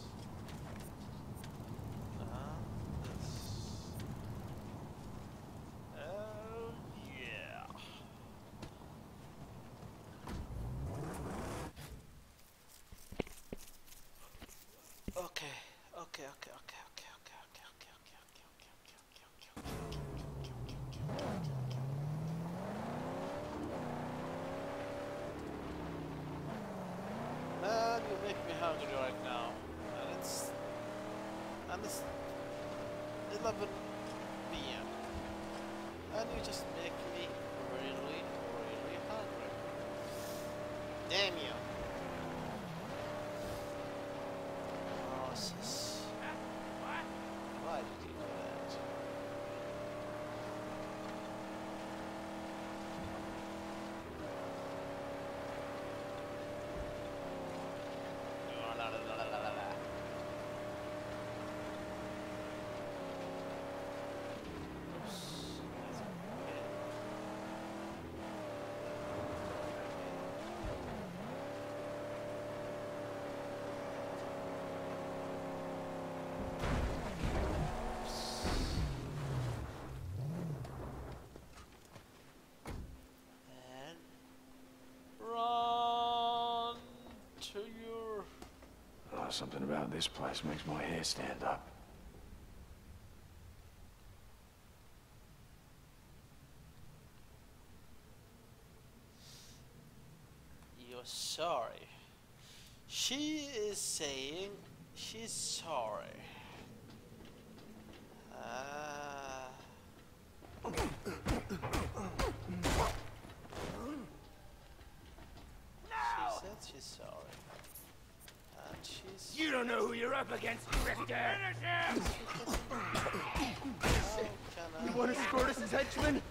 Something about this place makes my hair stand up. You're sorry. She is saying she's sorry. Ah. She said she's sorry. And she's. You don't know who you're up against, Drifter! How can I? One of Scrotus's henchmen?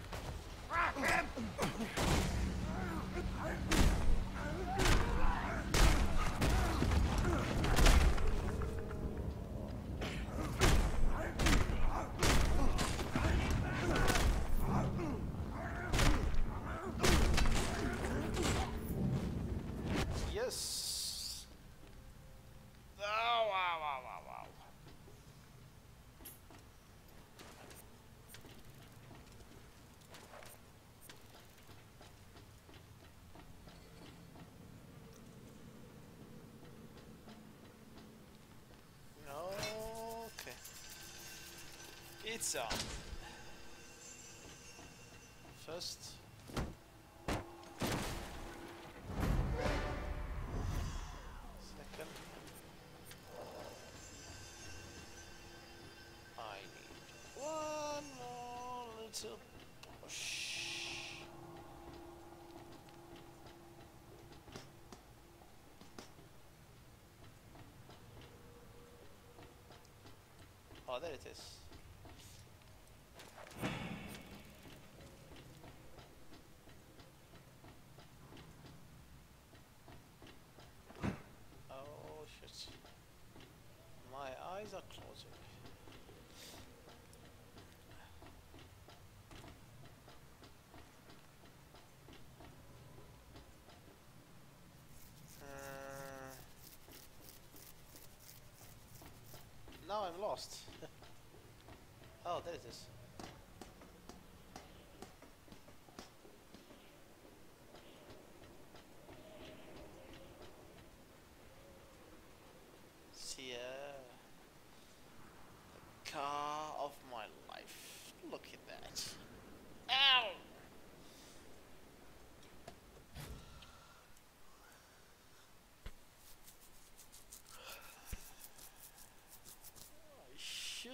Yes. Oh, wow, wow, wow, wow. Okay. Pizza. First. Second. I need one more little push. Oh, there it is. Oh shit. Eyes are closing. Uh, now I'm lost. oh, there it is. See, uh, the car of my life. Look at that. Ow! I should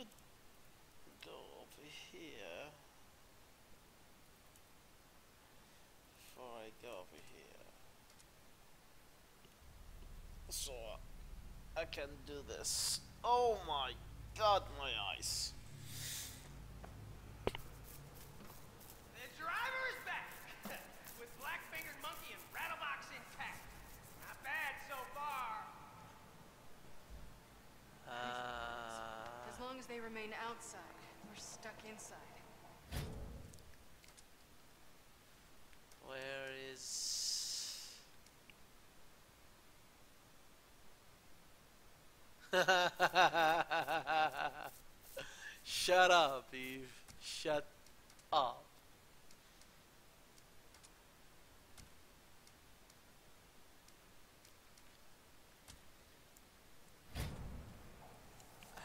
go over here before I go over here. So I can do this. Oh my god, my eyes. The driver is back! With black-fingered monkey and rattlebox intact. Not bad so far. Uh, As long as they remain outside, we're stuck inside. where is. Shut up, Eve. Shut up.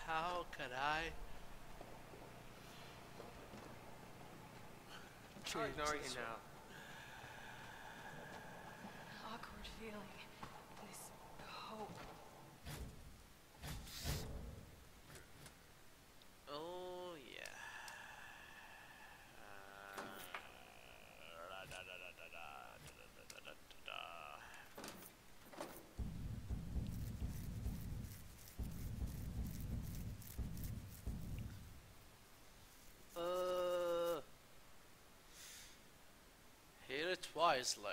How could I? How are you now? Awkward feeling. This hope. Oh it wisely.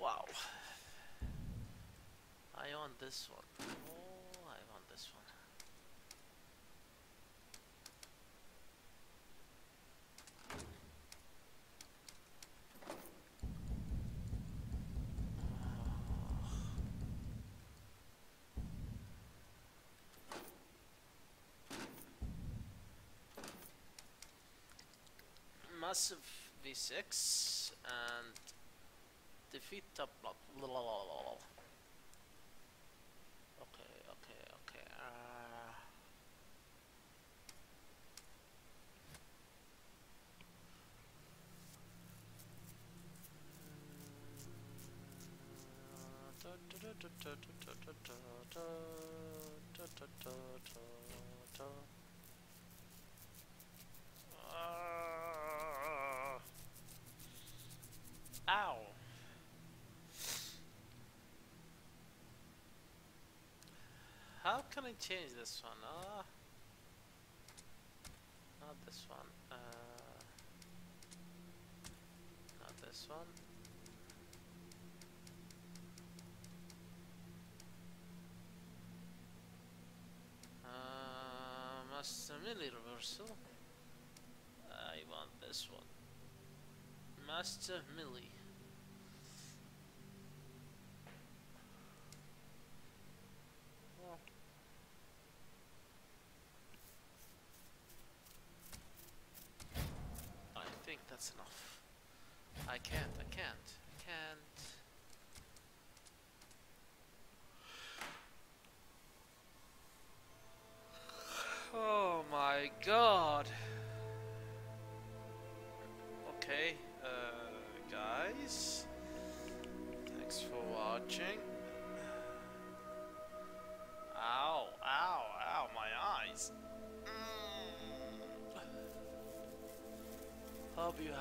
Wow. I want this one. Oh, I want this one. Massive V6 and defeat top block. Okay, okay, okay. Uh, Ah. Ow. How can I change this one? Uh, not this one. Uh, not this one. Uh, Master Milli reversal. I want this one. Master Millie.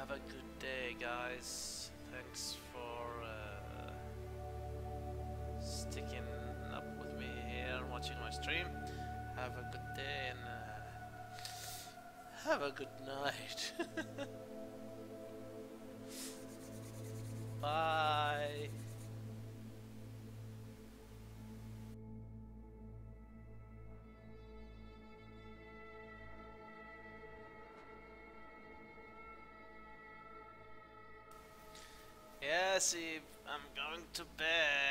Have a good day, guys. Thanks for uh, sticking up with me here and watching my stream. Have a good day and uh, have a good night. I'm going to bed.